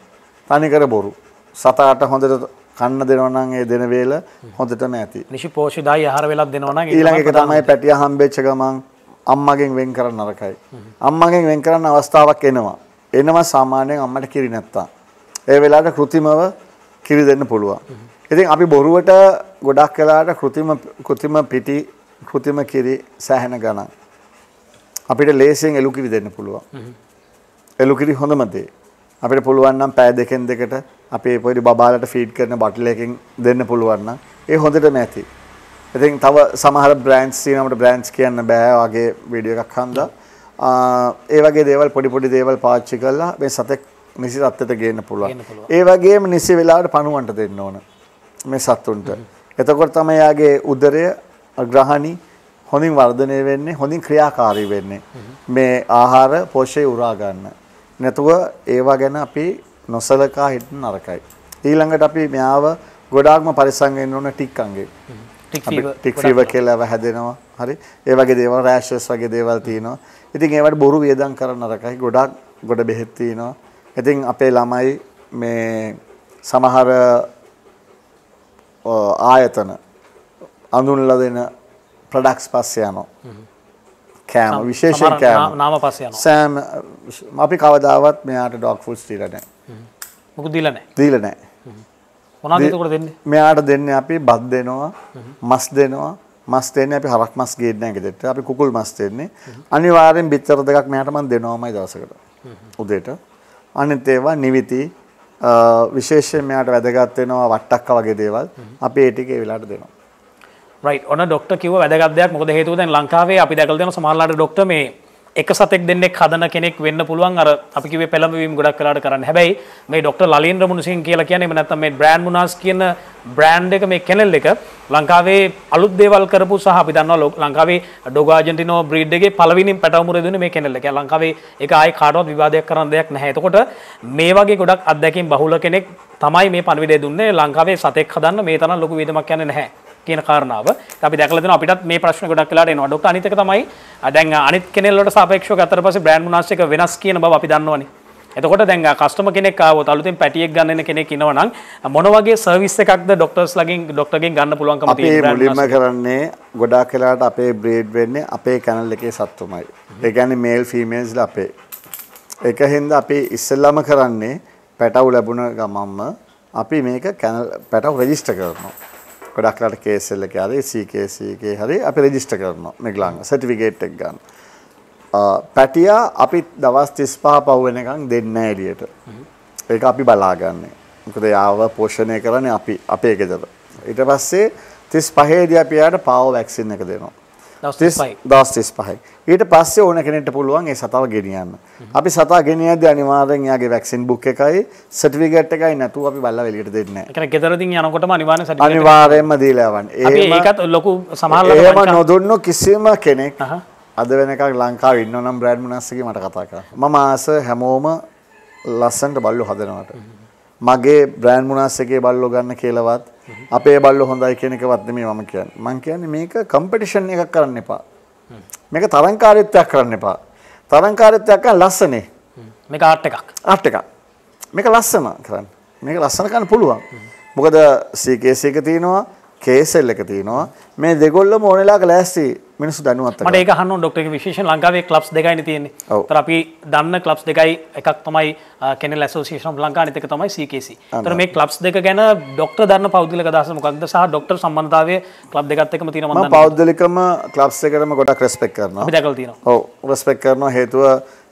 නැහැ. තනිකර බොරු. සතාට හොඳට කන්න දෙනවා නම් ඒ දෙන වේල හොඳටම ඇති. නිශි පෝෂිදායි ආහාර වෙලක් දෙනවා නම් ඊළඟ එක තමයි පැටිය හම්බෙච්ච ගමන් අම්මගෙන් වෙන් කරන්න නරකයි. අම්මගෙන් වෙන් කරන්න අවස්ථාවක් එනවා. එනවා සාමාන්‍යයෙන් අම්මට කිරි නැත්තම්. ඒ වෙලාවට કૃතිමව කිරි දෙන්න පුළුවන්. ඉතින් අපි බොරුවට ගොඩක් කලාට කෘතිම කෘතිම පිටි කෘතිම කිරි සෑහෙන ගණන්. අපිට ලේසියෙන් එලු කිරි දෙන්න පුළුවන්. එලු කිරි හොඳම දේ. අපිට පුළුවන් නම් පැය දෙකෙන් දෙකට අපේ පොඩි බබාලට ෆීඩ් කරන බටල් එකකින් දෙන්න පුළුවන් නම් ඒ හොඳටම ඇති. ඉතින් තව සමහර බ්‍රෑන්ඩ්ස් තියෙනවට බ්‍රෑන්ඩ්ස් කියන්න බෑ. වගේ වීඩියෝ එකක් හන්දා. ඒ වගේ දේවල් පොඩි පොඩි දේවල් පාවිච්චි කරලා මේ සතෙක් නිසි තත්ත්වයට ගේන්න පුළුවන්. ඒ වගේම නිසි වෙලාවට පණුවන්ට දෙන්න ඕන මේ සත්තුන්ට. එතකොට තමයි යාගේ උදරය ග්‍රහණි හොඳින් වර්ධනය වෙන්නේ හොඳින් ක්‍රියාකාරී වෙන්නේ. මේ ආහාර පෝෂය උරා ගන්න. නැතුව ඒවා ගැන අපි නොසලකා හිටින්න නරකයි. ඊළඟට අපි මෙයාව ගොඩාක්ම පරිස්සම් වෙන්න ඕන ටික් අංගේ. ටික් ෆීවර් කියලා හැදෙනවා. හරි. ඒ වගේ දේවල් රෑෂස් වගේ දේවල් තියෙනවා. ඉතින් ඒවට බොරු වියදම් කරන්න නරකයි. ගොඩක් ගොඩ බෙහෙත් තියෙනවා. ඉතින් අපේ ළමයි මේ සමහර ආයතන අඳුන්ලා දෙන ප්‍රොඩක්ට්ස් පස්සේ යනවා. කෑම විශේෂයෙන් කෑම. නාම පස්සේ යනවා. සෑම අපි කවදාවත් මෙයාට ඩොග් ෆුඩ්ස් දීලා නැහැ. මොකද දීලා නැහැ. දීලා නැහැ. මොනවද එතකොට දෙන්නේ? මෙයාට දෙන්නේ අපි බත් දෙනවා මස් දෙනවා. මස් දෙන්නේ අපි හරක් මස් ගේන්නේ නැහැ ගෙදරට. අපි කුකුල් මස් දෙන්නේ. අනිවාර්යෙන් බිත්තර දෙකක් මෙයාට මම දෙනවාමයි දවසකට. උදේට අනිත් ඒවා නිවිති. අ, විශේෂයෙන් මෙයාට වැදගත් වෙනවා වට්ටක්ක වගේ දේවල්. අපි ඒ ටික ඒ වෙලාවට දෙනවා. රයිට් ඔන්න ඩොක්ටර් කිව්ව වැදගත් දෙයක්. මොකද හේතුව දැන් ලංකාවේ අපි දැකලා තියෙන සමහරලාට ඩොක්ටර් මේ එක සතෙක් දෙන්නෙක් හදන කෙනෙක් වෙන්න පුළුවන් අර අපි කිව්වේ පෙළඹවීම ගොඩක් වෙලාට කරන්න. හැබැයි මේ ඩොක්ටර් ලලින්ද්‍ර මුණසිංහ කියලා කියන්නේ එහෙම නැත්නම් මේ බ්‍රෑන්ඩ් මුනාස් කියන බ්‍රෑන්ඩ් එක මේ කැනල් එක ලංකාවේ අලුත් දේවල් කරපු සහ අපි දන්නවා ලෝ- ලංකාවේ ඩොග ආජන්ටිනෝ බ්‍රීඩ් එකේ පළවෙනිම පැටවමුර දුන්නේ මේ කැනල් එක. ලංකාවේ ඒක ආයේ කාටවත් විවාදයක් කරන්න දෙයක් නැහැ. එතකොට මේ වගේ ගොඩක් අත්දැකීම් බහුල කෙනෙක් තමයි මේ පණිවිඩය දුන්නේ ලංකාවේ සතෙක් හදන්න මේ තරම් ලොකු වියදමක් යන්නේ නැහැ. කියන කාරණාව අපි දැකලා දෙනවා අපිටත් මේ ප්‍රශ්න ගොඩක් වෙලාට එනවා ඩොක්ටර් අනිත් එක තමයි දැන් අනිත් කෙනෙල් වලට සාපේක්ෂව ගත්තට පස්සේ බ්‍රෑන්ඩ් මුනාස් එක වෙනස් කියන බව අපි දන්නවනේ එතකොට දැන් කස්ටමර් කෙනෙක් ආවොත් අලුතෙන් පැටියෙක් ගන්න එන කෙනෙක් ඉනවා නම් මොන වගේ සර්විස් එකක්ද ඩොක්ටර්ස් ලගෙන් ඩොක්ටර්ගෙන් ගන්න පුළුවන්කම අපේ තියෙන බ්‍රෑන්ඩ් මුලින්ම කරන්නේ ගොඩාක් වෙලාට අපේ බ්‍රීඩ් වෙන්නේ අපේ කැනල් එකේ සත්තුමයි. ඒ කියන්නේ මේල් ෆීමේල්ස්ලා අපේ. ඒක හින්දා අපි ඉස්සෙල්ලාම කරන්නේ පැටවු ලැබුණ ගමන්ම අපි මේක කැනල් පැටවු රෙජිස්ටර් කරනවා. ගොඩක් වෙලාට KSL එකේ හරි CKC එකේ e හරි අපි රෙජිස්ටර් කරනවා. මේගොල්ලන් සර්ටිෆිකේට් එක ගන්න. අ, පැටියා අපි දවස් 35 පහු වෙනකන් දෙන්නේ නැහැ එළියට. ඒක අපි බලාගන්නේ. මොකද යාව පෝෂණය කරන්නේ අපි අපේ ගෙදර. ඊට පස්සේ 35 දී අපි යාට පාව වැක්සින් එක දෙනවා. දවස් 30 35. දවස් 35. ඊට පස්සේ ඕන කෙනෙක්ට පුළුවන් ඒ සතාව ගෙනියන්න. අපි සතා ගෙනියද්දී අනිවාර්යෙන් යාගේ වැක්සින් බුක් එකයි සර්ටිෆිකේට් එකයි නැතුව අපි බල්ලා එළියට දෙන්නේ නැහැ. ඒ කියන්නේ ගෙදරදීන් යනකොටම අනිවාර්යෙන් සර්ටිෆිකේට් අනිවාර්යෙන්ම දීලා යවන්න. ඒකත් ලොකු සමහරවල්ලාට එහෙම නොදුන්නු කිසිම කෙනෙක්. අද වෙනකක් ලංකාවේ ඉන්නව නම් බ්‍රෑන්ඩ් මුනස්සගේ මට කතා කරා. මම ආස හැමෝම ලස්සනට බල්ලෝ හදනවට. මගේ බ්‍රෑන්ඩ් මුනස් එකේ බල්ලෝ ගන්න කියලාවත් අපේ බල්ලෝ හොඳයි කියන එකවත් නෙමෙයි මම කියන්නේ. මම කියන්නේ මේක කම්පිටිෂන් එකක් කරන්න එපා. මේක තරංකාරීත්වයක් කරන්න එපා. තරංකාරීත්වයක් කරන්න ලස්සනේ. මේක ආර්ට් එකක් ආර්ට් එකක්. මේක ලස්සන කරන්න. මේක ලස්සන කරන්න පුළුවන්. මොකද CKC එක තියෙනවා, KSL එක තියෙනවා. මේ දෙගොල්ලම ඕනෙලාක ලෑස්ති මිනිස්සු දැනුවත් මට ඒක අහන්න ඩොක්ටර් විශේෂයෙන් ලංකාවේ ක්ලබ්ස් දෙකයිනේ තියෙන්නේ. ඒතර අපි දන්න ක්ලබ්ස් දෙකයි එකක් තමයි කෙනල් ඇසෝසියේෂන් ඔෆ් ලංකා අනිත් එක තමයි CKC. ඒතර මේ ක්ලබ්ස් දෙක ගැන ඩොක්ටර් දන්න පෞද්ගලික අදහස මොකක්ද සහ ඩොක්ටර් සම්බන්ධතාවය ක්ලබ් දෙකත් එක්කම තියෙනවා මම මම දන්නවා. පෞද්ගලිකම ක්ලබ්ස් එකටම ගොඩක් රෙස්පෙක්ට් කරනවා. අපි දැකලා තියෙනවා. ඔව් රෙස්පෙක්ට් කරනවා හේතුව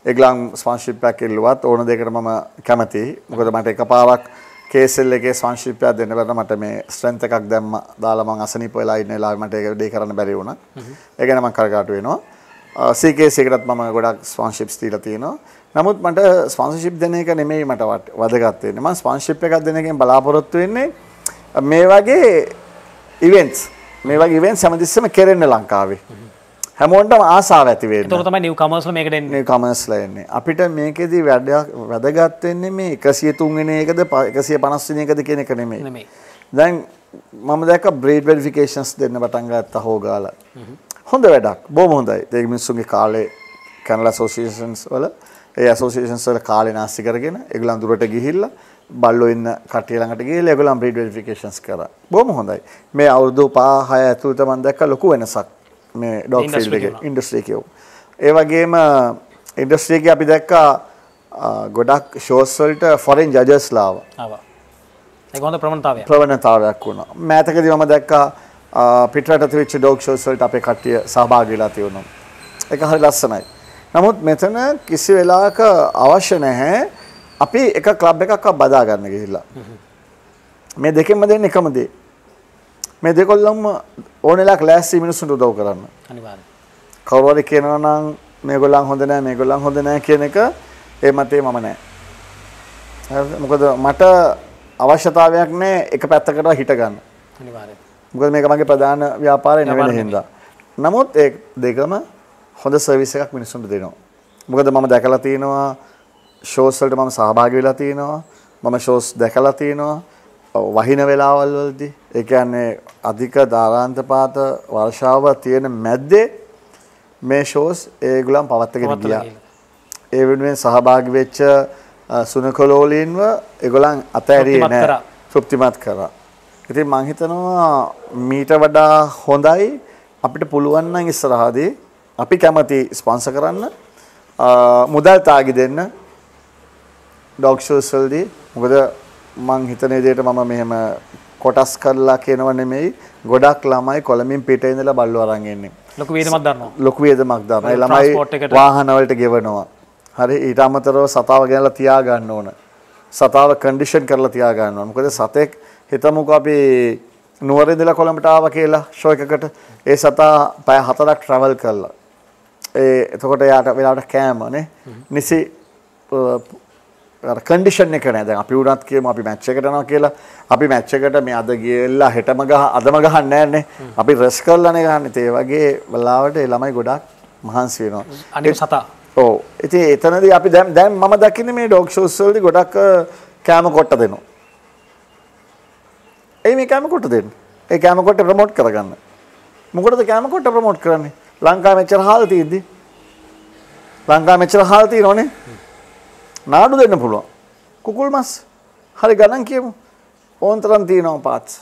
ඒගොල්ලන් ස්පොන්සර්ෂිප් එකක් ඉල්ලුවත් ඕන දෙයකට මම කැමතියි. මොකද මට එකපාරක් KSL එකේ ස්පොන්සර්ෂිප් එකක් දෙන්න බැරි මට මේ ස්ට්‍රෙන්ත් එකක් දැම්ම දාලා මම අසනීප වෙලා ඉන්න වෙලාවේ මට ඒක දෙය කරන්න බැරි වුණා. ඒ ගැන මම කරකාටු වෙනවා. CKS එකටත් මම ගොඩක් ස්පොන්සර්ෂිප්ස් දීලා තියෙනවා. නමුත් මට ස්පොන්සර්ෂිප් දෙන එක නෙමෙයි මට වට- වැදගත් වෙන්නේ. මම ස්පොන්සර්ෂිප් එකක් දෙන එකෙන් බලාපොරොත්තු වෙන්නේ මේ වගේ ඉවෙන්ට්ස් මේ වගේ ඉවෙන්ට්ස් හැමතිස්සෙම කෙරෙන්න ලංකාවේ. හැමෝටම ආසාව ඇති වෙන්න. ඒතර තමයි නිව් කමර්ස්ලා මේකට කමර්ස්ලා එන්නේ. අපිට මේකෙදි වැඩ වැදගත් වෙන්නේ මේ 103 වෙනි එකද 150 වෙනි එකද කියන. නෙමෙයි. දැන් මම දැක්ක බ්‍රීඩ් වෙරිෆිකේෂන්ස් දෙන්න පටන් ගත්තා හොගාලා. හොඳ වැඩක්. බොහොම හොඳයි. ඒ මිනිස්සුන්ගේ කාලේ කැනල් ඇසෝසියේෂන්ස් වල ඒ ඇසෝසියේෂන්ස් වල කාලේ නාස්ති කරගෙන ඒගොල්ලන් දුරට ගිහිල්ලා බල්ලෝ ඉන්න කට්ටිය ළඟට ගිහිල්ලා ඒගොල්ලන් බ්‍රීඩ් වෙරිෆිකේෂන්ස් කරා. බොහොම හොඳයි. මේ අවුරුදු 5 6 ඇතුළත මම දැක්ක ලොකු වෙනසක් මේ Industry ෆීල්ඩ් එකේ. ඉන්ඩස්ට්‍රි එකේ. ඒ වගේම ඉන්ඩස්ට්‍රි එකේ අපි දැක්කා ගොඩක් ෂෝස් වලට ෆොරෙන් ජජස්ලා ආවා. ඒක හොඳ ප්‍රවණතාවයක්. ප්‍රවණතාවයක් වුණා. මෑතකදී මම දැක්කා පිටරට තිබිච්ච ඩොග් ෂෝස් වලට අපේ කට්ටිය සහභාගී වෙලා තියුණා. ඒක හරි ලස්සනයි. නමුත් මෙතන කිසි වෙලාවක අවශ්‍ය නැහැ අපි එක ක්ලබ් එකක් බදා ගන්න ගිහිල්ලා. මේ දෙකෙන්ම දෙන්නේ එකම දේ. මේ දෙකොල්ලම ඕනෙලාක් ලෑස්ති මිනිස්සුන්ට උදව් කරන්න. අනිවාර්යයෙන්. කවුරු හරි කියනවා නම් මේගොල්ලන් හොඳ නැහැ මේගොල්ලන් හොඳ නැහැ කියන එක ඒ මතේ මම නැහැ. මොකද මට අවශ්‍යතාවයක් නැහැ එක පැත්තකට හිට ගන්න. අනිවාර්යයෙන්. මොකද මේක මගේ ප්‍රධාන ව්‍යාපාරය නෙවෙයි හින්දා. නමුත් ඒ දෙකම හොඳ සර්විස් එකක් මිනිස්සුන්ට දෙනවා. මොකද මම දැකලා තියෙනවා ෂෝස් වලට මම සහභාගී වෙලා තියෙනවා. මම ෂෝස් දැකලා තියෙනවා. වහින වෙලාවල් වලදී ඒ කියන්නේ අධික දාරාන්තපාත වර්ෂාව තියෙන මැද්දේ මේ ෂෝස් ඒගොල්ලන් පවත්වාගෙන ගියා. ඒ වෙනුවෙන් සහභාගී වෙච්ච සුනකලෝලීන්ව ඒගොල්ලන් නැහැ. කරා. තෘප්තිමත් කරා. ඉතින් මං හිතනවා මීට වඩා හොඳයි අපිට පුළුවන් නම් ඉස්සරහදී අපි කැමති ස්පොන්සර් කරන්න මුදල් තාගි දෙන්න ඩොග් ෂෝස් වලදී මොකද මං හිතන විදිහට මම මෙහෙම කොටස් කරලා කියනව නෙමෙයි ගොඩක් ළමයි කොළඹින් පිට ඉඳලා බල්ලෝ අරන් එන්නේ. ලොකු වේදමක් දන්නවා. ලොකු වියදමක් දානවා. ඒ ළමයි. වාහන වලට ගෙවනවා. හරි ඊට අමතරව සතාව ගෙනලා තියා ගන්න ඕන. සතාව කන්ඩිෂන් කරලා තියා ගන්න ඕන. මොකද සතෙක් හිතමුකෝ අපි නුවර ඉඳලා කොළඹට ආවා කියලා ෂෝ එකකට ඒ සතා පැය හතරක් ට්‍රැවල් කළා. ඒ එතකොට යාට වෙලාවට කෑම නේ. නිසි කන්ඩිෂන් එක නෑ. දැන් අපි උනත් කියමු අපි මැච් එකට යනවා කියලා. අපි මැච් එකට මේ අද ගියලා හෙටම ගහ අදම ගහන්නේ නෑනේ අපි රෙස් කරලානේ ගහන්නේ. ඒ වගේ වෙලාවට ළමයි ගොඩක් මහන්සි වෙනවා. අනිත් සතා. ඔව්. ඉතින් එතනදී අපි දැන් දැන් මම දකින්නේ මේ ඩොග් ෂෝස් වලදී ගොඩක් කෑම කොට්ට දෙනවා. ඒ මේ කෑම කොට්ට දෙන්නේ? ඒ කෑම කොට්ට ප්‍රොමෝට් කරගන්න. මොකටද කෑම කොට්ට ප්‍රොමෝට් කරන්නේ? ලංකාවේ මෙච්චර හාල් තියෙද්දි? ලංකාවේ මෙච්චර හාල් තියෙනවනේ නාඩු දෙන්න පුළුවන්. කුකුල් මස්. හරි ගණන් කියමු. ඕන් තරම් තියෙනවා පාත්ස්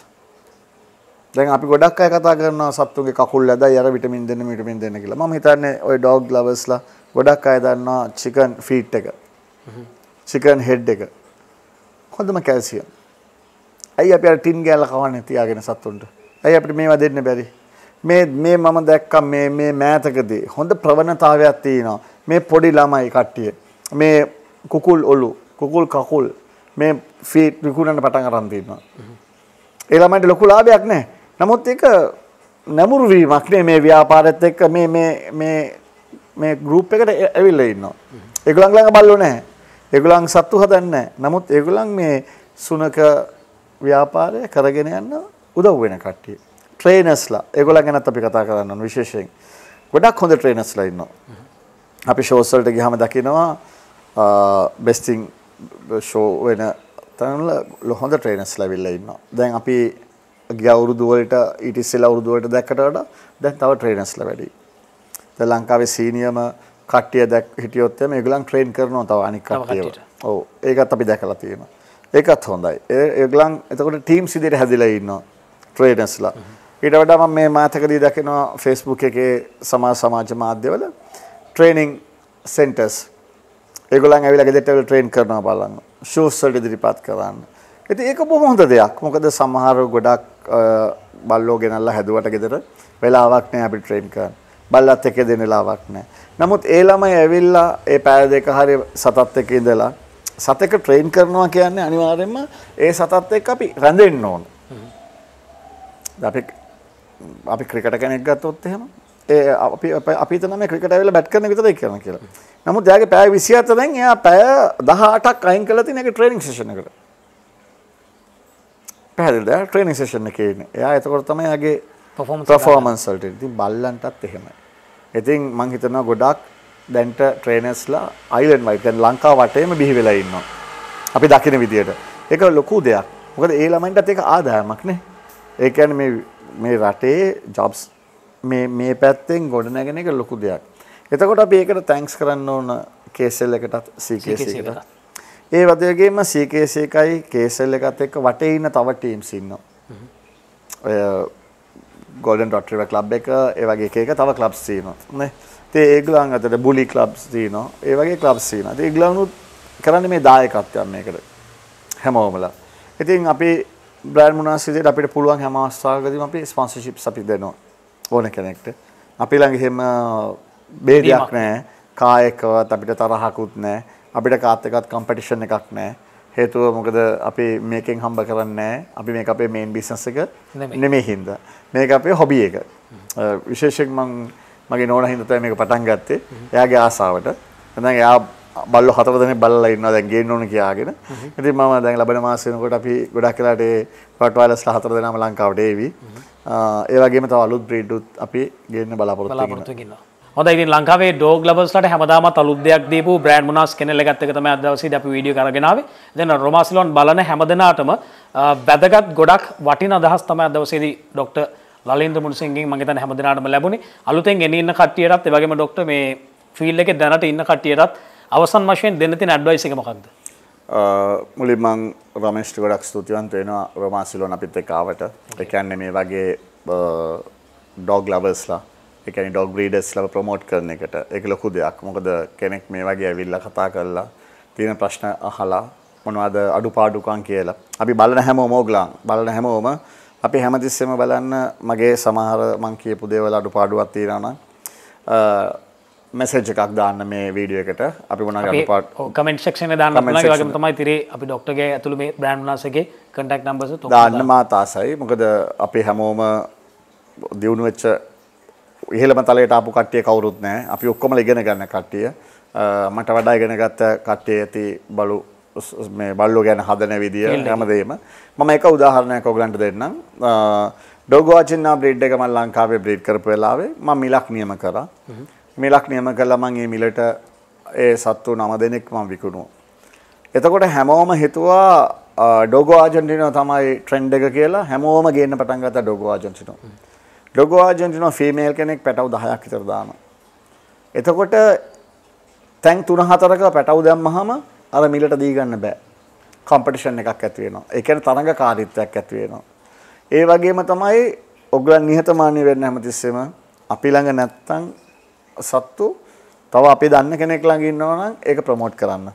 දැන් අපි ගොඩක් අය කතා කරනවා සත්තුන්ගේ කකුල් ඇදයි අර විටමින් දෙන්න විටමින් දෙන්න කියලා. මම හිතන්නේ ওই ඩොග් ලවර්ස්ලා ගොඩක් අය දන්නවා චිකන් ෆීට් එක. චිකන් හෙඩ් එක. හොඳම කැල්සියම් ඇයි අපි අර ටින් ගෑල්ල කවන්නේ තියාගෙන සත්තුන්ට? ඇයි අපිට මේවා දෙන්න බැරි? මේ මේ මම දැක්කම් මේ මේ මෑතකදී හොඳ ප්‍රවණතාවයක් තියෙනවා. මේ පොඩි ළමයි කට්ටිය. මේ කුකුල් ඔලු කුකුල් කකුල් මේ ෆීට් විකුණන්න පටන් අරන් තියෙනවා ඒ ළමයින්ට ලොකු ලාභයක් නැහැ. නමුත් ඒක නැමුරු වීමක් නේ මේ ව්‍යාපාරෙත් එක්ක මේ මේ මේ මේ ගෲප් එකට ඇ- ඇවිල්ලා ඉන්නවා. ඒගොල්ලන් ළඟ බල්ලෝ නැහැ. ඒගොල්ලන් සත්තු හදන්නේ නැහැ. නමුත් ඒගොල්ලන් මේ සුනක ව්‍යාපාරය කරගෙන යන්න උදව් වෙන කට්ටිය. ට්‍රේනර්ස්ලා ඒගොල්ලන් ගැනත් අපි කතා කරන්න ඕන විශේෂයෙන්. ගොඩක් හොඳ ට්‍රේනර්ස්ලා ඉන්නවා. අපි ෂෝස් වලට ගියාම දකිනවා බෙස්ටිං ෂෝ වෙන තැන්වල හොඳ ට්‍රේනර්ස්ලා ඇවිල්ලා ඉන්නවා. දැන් අපි ගිය අවුරුදු වලට ඊට ඉස්සෙල්ලා අවුරුදු වලට දැක්කට වඩා දැන් තව ට්‍රේනර්ස්ලා වැඩි. දැන් ලංකාවේ සීනියම කට්ටිය දැක් හිටියොත් එමේ ඒගොල්ලන් ට්‍රේන් කරනවා තව අනික් තව කට්ටියව. කට්ටියට. ඔව් ඒකත් අපි දැකලා තියෙනවා. ඒකත් හොඳයි. ඒ- ඒගොල්ලන් එතකොට ටීම්ස් විදිහට හැදිලා ඉන්නවා ට්‍රේනර්ස්ලා. ඊට වඩා මම මේ මාතකදී දකිනවා Facebook එකේ සමාජ සමාජ මාධ්‍යවල ට්‍රේනින් සෙන්ටර්ස් ඒගොල්ලන් ඇවිල්ලා ගෙදරට ඇවිල්ලා ට්‍රේන් කරනවා බලන්න. ෂූස් වලට ඉදිරිපත් කරන්න. ඉතින් ඒක බොහොම හොඳ දෙයක්. මොකද සමහර ගොඩක් අ, බල්ලෝ ගෙනල්ලා හැදුවට ගෙදර වෙලාවක් නැහැ අපි ට්‍රේන් කරන්න. බල්ලත් එක්ක දෙන්න වෙලාවක් නැහැ. නමුත් ඒ ළමයි ඇවිල්ලා ඒ පැය දෙක හරි සතත් එක්ක ඉඳලා සතෙක් ට්‍රේන් කරනවා කියන්නේ අනිවාර්යයෙන්ම ඒ සතත් එක්ක අපි රැඳෙන්න ඕන. දැන් අපි අපි ක්‍රිකට් කෙනෙක් ගත්තොත් එහෙම ඒ අපි අපි අපි හිතනවා මේ ක්‍රිකට් ඇවිල්ලා බැට් කරන විතරයි කරන කියලා. නමුත් එයාගේ පැය 27න් එයා පැය 18ක් අයින් කරලා තියෙන එක ට්‍රේනින් සෙෂන් එකට. පැහැදිලිද? එයා ට්‍රේනින් සෙෂන් එකේ ඉන්නේ. එයා එතකොට තමයි එයාගේ performance වලට. ඉතින් බල්ලන්ටත් එහෙමයි. ඉතින් මම හිතනවා ගොඩක් දැන්ට ට්‍රේනර්ස්ලා අයිලන්ඩ් වයිඩ් දැන් ලංකාව වටේම බිහි වෙලා ඉන්නවා. අපි දකින විදියට. ඒක ලොකු දෙයක්. මොකද ඒ ළමයින්ටත් ඒක ආදායමක් නේ. ඒ කියන්නේ මේ මේ රටේ ජොබ්ස් මේ මේ පැත්තෙන් ගොඩනැගෙන එක ලොකු දෙයක්. එතකොට අපි ඒකට තැන්ක්ස් කරන්න ඕන KSL එකටත් CKC එකටත්. ඒ වගේම CKC එකයි KSL එකත් එක්ක වටේ ඉන්න තව ටීම්ස් ඉන්නවා. ඔය ගෝල්ඩන් ඩොට්‍රිව ක්ලබ් එක ඒ වගේ එක එක තව ක්ලබ්ස් තියෙනවා නේ. ඉතින් ඒගොල්ලන් අතර බුලි ක්ලබ්ස් තියෙනවා. ඒ වගේ ක්ලබ්ස් තියෙනවා. ඉතින් ඒගොල්ලන්ුත් කරන්නේ මේ දායකත්වයක් මේකට. හැමෝමලා. ඉතින් අපි බ්‍රෑන්ඩ් මුනාස් විදිහට අපිට පුළුවන් හැම අවස්ථාවකදීම අපි ස්පොන්සර්ෂිප්ස් අපි දෙනවා ඕන කෙනෙක්ට. අපි ළඟ එහෙම බේදයක් නැහැ. කායකවත් අපිට තරහකුත් නැහැ. අපිට කාත් එක්කත් කම්පිටිෂන් එකක් නැහැ. හේතුව මොකද අපි මේකෙන් හම්බ කරන්නේ. අපි මේක අපේ මේන් බිස්නස් එක නෙමෙයි. හින්දා. මේක අපේ හොබි එක. විශේෂයෙන් මම මගේ නෝනා හින්දා තමයි මේක පටන් ගත්තේ. එයාගේ ආසාවට. දැන් එයා බල්ලෝ හතර දෙනෙක් බලලා ඉන්නවා දැන් ගේන්න ඕන කියාගෙන. ඉතින් මම දැන් ලබන මාස වෙනකොට අපි ගොඩක් වෙලාට ඒ රොට්වයිලර්ස්ලා හතර දෙනාම ලංකාවට ඒවි. ඒ වගේම තව අලුත් බ්‍රීඩ් උත් අපි ගේන්න බලාපොරොත්තු වෙනවා. බලාපොරොත්තු වෙනවා. හොඳයි ඉතින් ලංකාවේ ඩෝග් ලවර්ස්ලාට හැමදාමත් අලුත් දෙයක් දීපු බ්‍රෑන්ඩ් මුනාස් කෙනෙල් එකත් එක තමයි අද දවසේදී අපි වීඩියෝ කරගෙන ආවේ. දැන් රොමාසිලොන් බලන හැමදෙනාටම අ, වැදගත් ගොඩක් වටින අදහස් තමයි අද දවසේදී ડોක්ටර් ලලින්ද්‍ර මුනිසිංගෙන් මම හිතන්නේ හැමදෙනාටම ලැබුණේ. අලුතෙන් ගෙන ඉන්න කට්ටියටත් ඒ වගේම ડોක්ටර් මේ ෆීල්ඩ් එකේ දැනට ඉන්න කට්ටියටත් අවසන් වශයෙන් දෙන්න තියෙන ඇඩ්වයිස් එක මොකක්ද? මුලින් මං රමේෂ්ට ගොඩක් ස්තුතිවන්ත වෙනවා රොමාසිලෝන් අපිත් එක්ක ආවට. ඒ කියන්නේ මේ වගේ ඩොග් ලවර්ස්ලා ඒ කියන්නේ ඩොග් බ්‍රීඩර්ස්ලා ප්‍රොමෝට් කරන එකට ඒක ලොකු දෙයක්. මොකද කෙනෙක් මේ වගේ ඇවිල්ලා කතා කරලා තියෙන ප්‍රශ්න අහලා මොනවද අඩුපාඩුකම් කියලා. අපි බලන හැමෝම ඕගලන් බලන හැමෝම අපි හැමතිස්සෙම බලන්න මගේ සමහර මං කියපු දේවල් අඩුපාඩුවක් තියෙනවා නම් මැසේජ් එකක් දාන්න මේ වීඩියෝ එකට අපි මොනවා අඩුපාඩු කමෙන්ට් සෙක්ෂන් දාන්න. තමයි තිරේ අපි ડોක්ටර්ගේ ඇතුළු මේ කන්ටැක්ට් නම්බර්ස් උත් ඔක්කොම දාන්න මාත් ආසයි මොකද අපි හැමෝම දියුණු වෙච්ච ඉහළම තලයට ආපු කට්ටිය කවුරුත් නැහැ. අපි ඔක්කොම ඉගෙන ගන්න කට්ටිය. මට වඩා ඉගෙන ගත්ත කට්ටිය ඇති බලු මේ බල්ලෝ ගැන හදන විදිය හැමදේම. මම එක උදාහරණයක් ඔයගලන්ට දෙන්නම්. ඩොගෝචින්නා බ්‍රීඩ් එක මම ලංකාවේ බ්‍රීඩ් කරපු වෙලාවේ මම මිලක් නියම කරා. මිලක් නියම කළා මම මේ මිලට ඒ සත්තු නම දෙනෙක් මම විකුණුවා. එතකොට හැමෝම හිතුවා ඩොගෝ ආජන්ටිනෝ තමයි ට්‍රෙන්ඩ් එක කියලා හැමෝම ගේන්න පටන් ගත්තා ඩොගෝ ආජන්ටිනෝ. ඩොගෝ ආජන්ටිනෝ ෆීමේල් කෙනෙක් පැටව් 10ක් විතර දානවා. එතකොට තැන් 3-4ක පැටව් දැම්මහම අර මිලට දී ගන්න බෑ. කම්පිටිෂන් එකක් ඇති වෙනවා. ඒ කියන්නේ තරඟකාරීත්වයක් ඇති වෙනවා. ඒ වගේම තමයි ඔගලන් නිහතමානී වෙන්න හැමතිස්සෙම අපි ළඟ නැත්තම් සත්තු තව අපි දන්න කෙනෙක් ළඟ ඉන්නවා නම් ඒක ප්‍රොමෝට් කරන්න.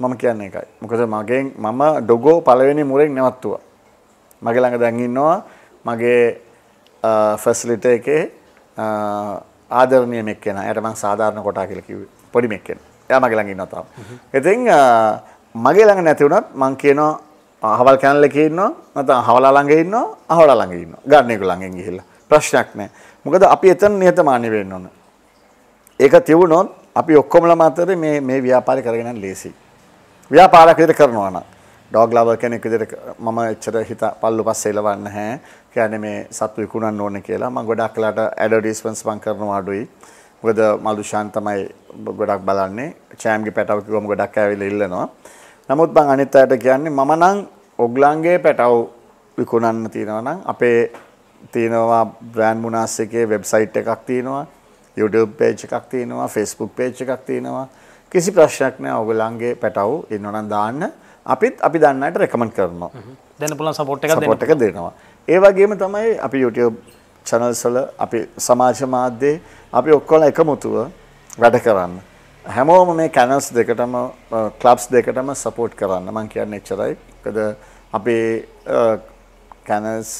මම කියන්නේ ඒකයි. මොකද මගෙන් මම ඩොගෝ පළවෙනි මුරෙන් නැවතුවා. මගේ ළඟ දැන් ඉන්නවා මගේ ෆැසිලිටි එකේ අ, ආදරණීය මෙක් කෙනා. එයාට මම සාධාරණ කොටා කියලා කිව්වේ. පොඩි මෙක් කෙනා. එයා මගේ ළඟ ඉන්නවා තාම. ඉතින් අ, මගේ ළඟ නැති වුණත් මං කියනවා අහවල් කැනල් එකේ ඉන්නවා නැත්නම් අහවලා ළඟ ඉන්නවා අහවලා ළඟ ඉන්නවා. ගන්න එක ළඟින් ගිහිල්ලා. ප්‍රශ්නයක් නැහැ. මොකද අපි එතන නිහතමානී වෙන්න ඕන. ඒක තිබුණොත් අපි ඔක්කොමලම අතරේ මේ මේ ව්‍යාපාරය කරගෙන යන්න ලේසියි. ව්‍යාපාරයක් විදිහට කරනවා නම් ඩොග් ලවර් කෙනෙක් විදිහට මම එච්චර හිත පල්ලු පස්සේ එලවන්නේ නැහැ. කියන්නේ මේ සත්තු විකුණන්න ඕනේ කියලා. මම ගොඩක් වෙලාට ඇඩ්වර්ටයිස්මන්ට්ස් මම කරනවා අඩුයි. මොකද මල්දුෂාන් තමයි ගොඩක් බලන්නේ. චෑම්ගේ පැටව කිව්වම ගොඩක් ඇවිල්ලා ඉල්ලනවා. නමුත් මම අනිත් අයට කියන්නේ මම නම් ඔග්ලන්ගේ පැටව විකුණන්න තියෙනවා නම් අපේ තියෙනවා බ්‍රෑන්ඩ් මුනාස් එකේ වෙබ්සයිට් එකක් තියෙනවා. YouTube page එකක් තියෙනවා Facebook page එකක් තියෙනවා. කිසි ප්‍රශ්නයක් නැහැ. ඔයගොල්ලන්ගේ පැටවු ඉන්නවනම් දාන්න. අපිත් අපි දන්න අයට රෙකමන්ඩ් කරනවා. දෙන්න පුළුවන් සපෝට් එකක් දෙන්න. සපෝට් එක දෙනවා. ඒ වගේම තමයි අපි YouTube channels වල අපි සමාජ මාධ්‍යයේ අපි ඔක්කොම එකමුතුව වැඩ කරන්න. හැමෝම මේ channels දෙකටම ක්ලබ්ස් දෙකටම සපෝට් කරන්න. මම කියන්නේ එච්චරයි. මොකද අපේ channels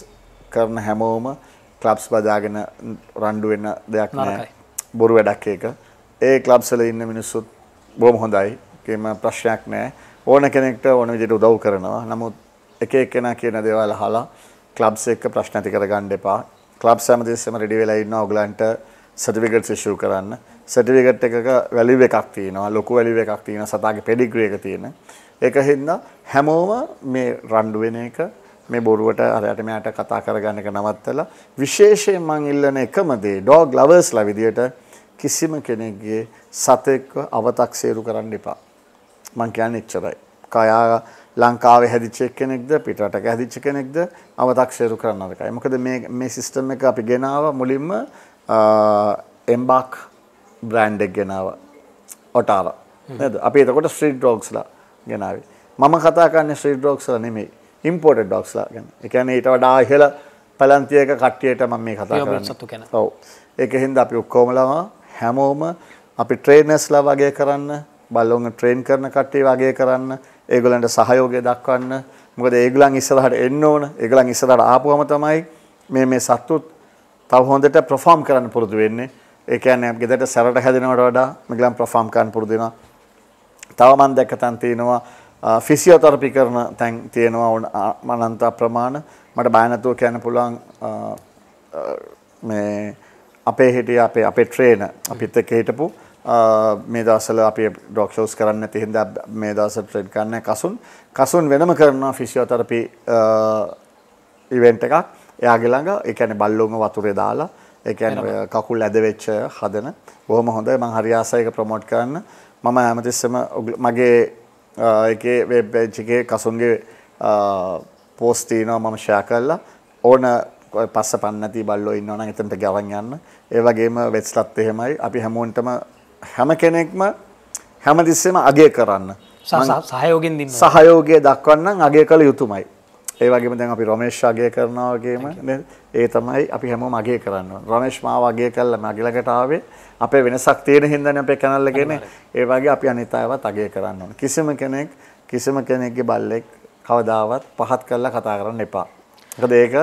කරන හැමෝම ක්ලබ්ස් බදාගෙන රණ්ඩු වෙන දෙයක් නෑ. බොරු වැඩක් ඒක. ඒ ක්ලබ්ස් වල ඉන්න මිනිස්සුත් බොහොම හොඳයි. ඒකම ප්‍රශ්නයක් නෑ. ඕන කෙනෙක්ට ඕන විදිහට උදව් කරනවා. නමුත් එක එක්කෙනා කියන දේවල් අහලා ක්ලබ්ස් එක්ක ප්‍රශ්න ඇති කරගන්න එපා. ක්ලබ්ස් හැමතිස්සෙම රෙඩි වෙලා ඉන්නවා ඔයගලන්ට සර්ටිෆිකේට්ස් ඉෂුව කරන්න. සර්ටිෆිකේට් එකක වැලියු එකක් තියෙනවා. ලොකු වැලියු එකක් තියෙනවා. සතාගේ පෙඩිග්‍රී එක තියෙන. ඒක හින්දා හැමෝම මේ රණ්ඩු වෙන එක මේ බොරුවට අරයට මෙයාට කතා කරගන්න එක නවත්තලා විශේෂයෙන් මං ඉල්ලන එකම දේ ඩොග් ලවර්ස්ලා විදියට කිසිම කෙනෙක්ගේ සතෙක්ව අවතක්සේරු කරන්න එපා. මං කියන්නේ එච්චරයි. කයා ලංකාවේ හැදිච්ච කෙනෙක්ද පිටරටක හැදිච්ච කෙනෙක්ද අවතක්සේරු කරන්න නරකයි. මොකද මේ මේ සිස්ටම් එක අපි ගෙනාව මුලින්ම එම්බාක් බ්‍රෑන්ඩ් එක ගෙනාව. ඔටාරා. නේද? අපි එතකොට ස්ට්‍රීට් ඩොග්ස්ලා ගෙනාවේ. මම කතා කරන්නේ ස්ට්‍රීට් ඩොග්ස්ලා නෙමෙයි. ඉම්පෝර්ටඩ් ඩොග්ස්ලා ගැන. කියන්නේ ඊට වඩා ඉහළ පැලන්තියක කට්ටියට මම මේ කතා කරන්නේ. ඔව්. ඒක හින්දා අපි ඔක්කොමලම හැමෝම අපි ට්‍රේනර්ස්ලා වගේ කරන්න, බල්ලොන්ව ට්‍රේන් කරන කට්ටිය වගේ කරන්න, ඒගොල්ලන්ට සහයෝගය දක්වන්න, මොකද ඒගොල්ලන් ඉස්සරහට එන්න ඕන. ඒගොල්ලන් ඉස්සරහට ආපුවම තමයි මේ මේ සත්තුත් තව හොඳට perform කරන්න පුරුදු වෙන්නේ. ඒ කියන්නේ ගෙදරට සැරට හැදෙනවට වඩා මේගොල්ලන් perform කරන්න පුරුදු වෙනවා. තව මම දැක්ක තැන් තියෙනවා ෆිසියෝതെරපි කරන තැන් තියෙනවා අනන්ත ප්‍රමාණ. මට බය නැතුව කියන්න පුළුවන් මේ අපේ හිටිය අපේ අපේ ට්‍රේනර් අපිත් එක්ක හිටපු මේ දවස්වල අපි ඩොග් ෂෝස් කරන්න නැති හින්දා මේ දවස්වල ට්‍රේන් කරන්න කසුන් කසුන් වෙනම කරනවා ෆිසියෝതെරපි ඉවෙන්ට් එකක්. එයාගේ ළඟ ඒ කියන්නේ බල්ලෝම වතුරේ දාලා ඒ කියන්නේ කකුල් ඇද වෙච්ච හදන. බොහොම හොඳයි. මම හරි ආසයික ප්‍රොමෝට් කරන්න. මම හැමතිස්සෙම මගේ එකේ වෙබ් පේජ් එකේ කසුන්ගේ පෝස්ට් තියෙනවා මම ෂෙයා කරලා ඕන පස්ස පන්නති බල්ලෝ ඉන්නවනම් එතනට ගවන් යන්න. ඒ වගේම වෙස්ලත් එහෙමයි. අපි හැමෝන්ටම හැම කෙනෙක්ම හැමතිස්සෙම අගය කරන්න. සහයෝගෙන් දෙන්න. සහයෝගය දක්වන්න අගය කළ යුතුමයි. ඒ වගේම දැන් අපි රමේෂ් අගය කරනවා වගේම? ඒ තමයි අපි හැමෝම අගය කරන්න ඕන. රමේෂ් මාව අගය කළා මගේ ළඟට ආවේ අපේ වෙනසක් තියෙන හින්දානේ අපේ channel එකේනේ. ඒ වගේ අපි අනිත් අයවත් අගය කරන්න ඕන. කිසිම කෙනෙක් කිසිම කෙනෙක්ගේ බල්ලෙක් කවදාවත් පහත් කරලා කතා කරන්න එපා. මොකද ඒක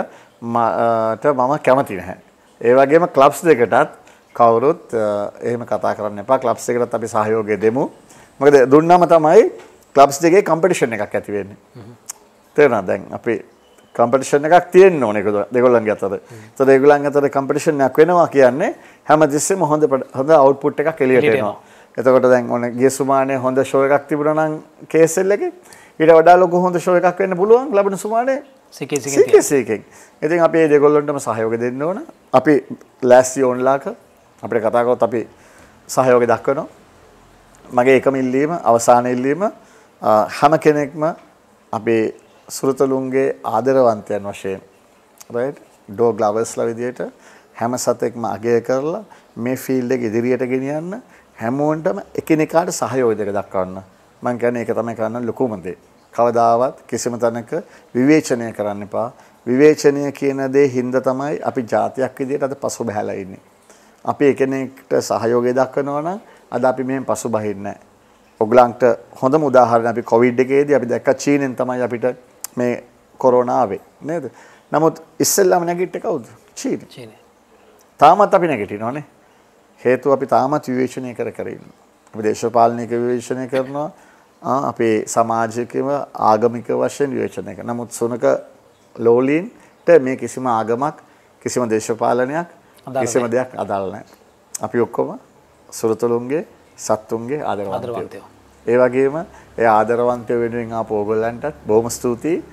මට මම කැමති නැහැ. ඒ වගේම ක්ලබ්ස් දෙකටත් කවුරුත් එහෙම කතා කරන්න එපා. ක්ලබ්ස් එකටත් අපි සහයෝගය දෙමු. මොකද දුන්නම තමයි ක්ලබ්ස් දෙකේ කම්පිටිෂන් එකක් ඇති වෙන්නේ. තේරුණා දැන් අපි කම්පිටිෂන් එකක් තියෙන්න ඕනේ දෙගොල්ලන්ගේ අතර. ඒතකොට ඒගොල්ලන් අතර කම්පිටිෂන් එකක් වෙනවා කියන්නේ හැමතිස්සෙම හොඳ හොඳ අවුට්පුට් එකක් එළියට එනවා. එතකොට දැන් ඕනේ ගිය සුමානේ හොඳ ෂෝ එකක් තිබුණා නම් KSL එකේ ඊට වඩා ලොකු හොඳ ෂෝ එකක් වෙන්න පුළුවන් ලැබෙන සුමානේ සිකෙන් ඉතින් අපි ඒ දෙගොල්ලොන්ටම සහයෝගය දෙන්න ඕන. අපි ලෑස්ති ඕන්ලාක අපිට කතා කරොත් අපි සහයෝගය දක්වනවා. මගේ එකම ඉල්ලීම අවසාන ඉල්ලීම හැම කෙනෙක්ම අපේ සුරතලුන්ගේ ආදරවන්තයන් වශයෙන් right dog lovers ලා විදියට හැම සතෙක්ම අගය කරලා මේ ෆීල්ඩ් එක ඉදිරියට ගෙනියන්න හැමෝන්ටම එකිනෙකාට සහයෝගය දක්වන්න. මම කියන්නේ ඒක තමයි කරන්න ලොකුම දේ. කවදාවත් කිසිම තැනක විවේචනය කරන්න එපා. විවේචනය කියන දේ හින්දා තමයි අපි જાතියක් විදියට අද පසු බහැලා ඉන්නේ. අපි එකිනෙකට සහයෝගය දක්වනවා නම් අද අපි මෙහෙම පසු බහින්නේ නැහැ. ඔගලන්ට හොඳම උදාහරණ අපි කොවිඩ් එකේදී අපි දැක්ක චීනෙන් තමයි අපිට මේ කොරෝනා ආවේ නේද? නමුත් ඉස්සෙල්ලාම නැගිට්ටේ කවුද? චීන. චීන. තාමත් අපි නැගිටිනවනේ. හේතුව අපි තාමත් විවේචනය කර කර ඉන්නවා. අපි දේශපාලනික විවේචනය කරනවා. අපේ සමාජිකව ආගමික වශයෙන් විවේචනය කරනවා. නමුත් සුනක ලෝලීන්ට මේ කිසිම ආගමක් කිසිම දේශපාලනයක් කිසිම දෙයක් අදාළ නැහැ. අපි ඔක්කොම සුරතලුන්ගේ සත්තුන්ගේ ආදරවන්තයෝ. ඒ වගේම ඒ ආදරවන්ත වෙනුවෙන් ආපු ඕගොල්ලන්ටත් බොහොම ස්තුතියි.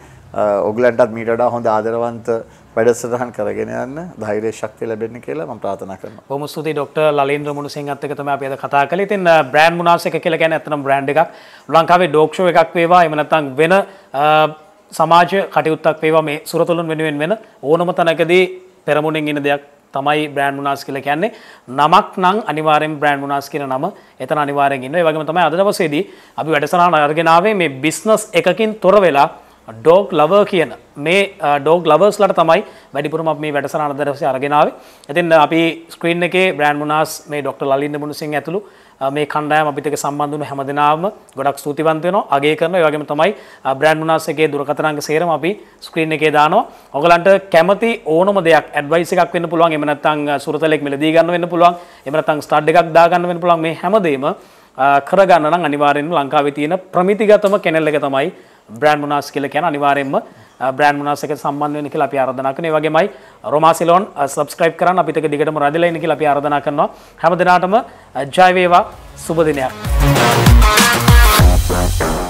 ඔගලන්ටත් මීට වඩා හොඳ ආදරවන්ත වැඩසටහන් කරගෙන යන්න ධෛර්ය ශක්තිය ලැබෙන්න කියලා මම ප්‍රාර්ථනා කරනවා. බොහොම ස්තුතියි ડોක්ටර් ලලේන්ද්‍ර මුණුසිංහත් එක්ක තමයි අපි අද කතා කළේ. ඉතින් බ්‍රෑන්ඩ් මුනාස් එක කියලා කියන්නේ ඇත්තටම බ්‍රෑන්ඩ් එකක්. ලංකාවේ ඩෝක් ෂෝ එකක් වේවා එහෙම නැත්නම් වෙන සමාජ කටයුත්තක් වේවා මේ සුරතුලන් වෙනුවෙන් වෙන ඕනම තැනකදී පෙරමුණෙන් ඉන්න දෙයක් තමයි බ්‍රෑන්් මුනාස් කියල කියන්නේ. නමක් නං අනිවාරෙන් බ්‍රෑන්් මුනාස් කියන නම එතන අනිවාරෙන් ඉන්න වගේම තමයි අදවසේදී අපි වැඩසනාන අර්ගෙනාවේ මේ බිස්නස් එකකින් තොර වෙලා ඩෝග් ලව කියන මේ ඩෝග් ලවර්ස්ලට තමයි වැඩිපුරම මේ වැඩසනාන දරසේ අරගෙනාව ඇතින් අපි ස්ක්‍රීන් එකේ බ්‍රෑන්් මුනාස් මේ ඩොක්ට ලලින්ද මුණසිං ඇතුළු මේ කණ්ඩායම අපිට සම්බන්ධන හැමදිනාම ගොඩක් ස්තුතිවන්තයන අගේ කරන වගේම තමයි බ්‍රන්් වනාසගේ දුරකතරංග සේරම අපි ස්ක්‍රීන් එකේ දානවා. ඔගලන්ට කැමති ඕනම දෙයක් ඇඩවයිස එකක් වන්න පුළුවන්. එමනත්තං සුරතලෙක් මිලදී ගන්න වෙන්න පුළුවන්. එමනතං ස්ටඩ් එකක් දාගන්න වෙන පුළුවන්. මේ හැමදේම කරගන්න අනිවාරෙන් ලංකාව තියෙන ප්‍රමිතිගතම කෙනෙල්ල එක තමයි බ්‍රන්් මුනාස් කියල කියන අනිවාරෙන්ම බ්‍රන් මනාසක සම්බන්ධ නික අපි ආරධනකන වගේමයි රෝමාසිලෝන් සබස්ක්‍රයිප් කරන්න අපිට දිගටම රදිලයිනික අපි ආරධනා කරනවා හැම දෙනාටම ජයවේවා සුබදිනයක්. Thank you.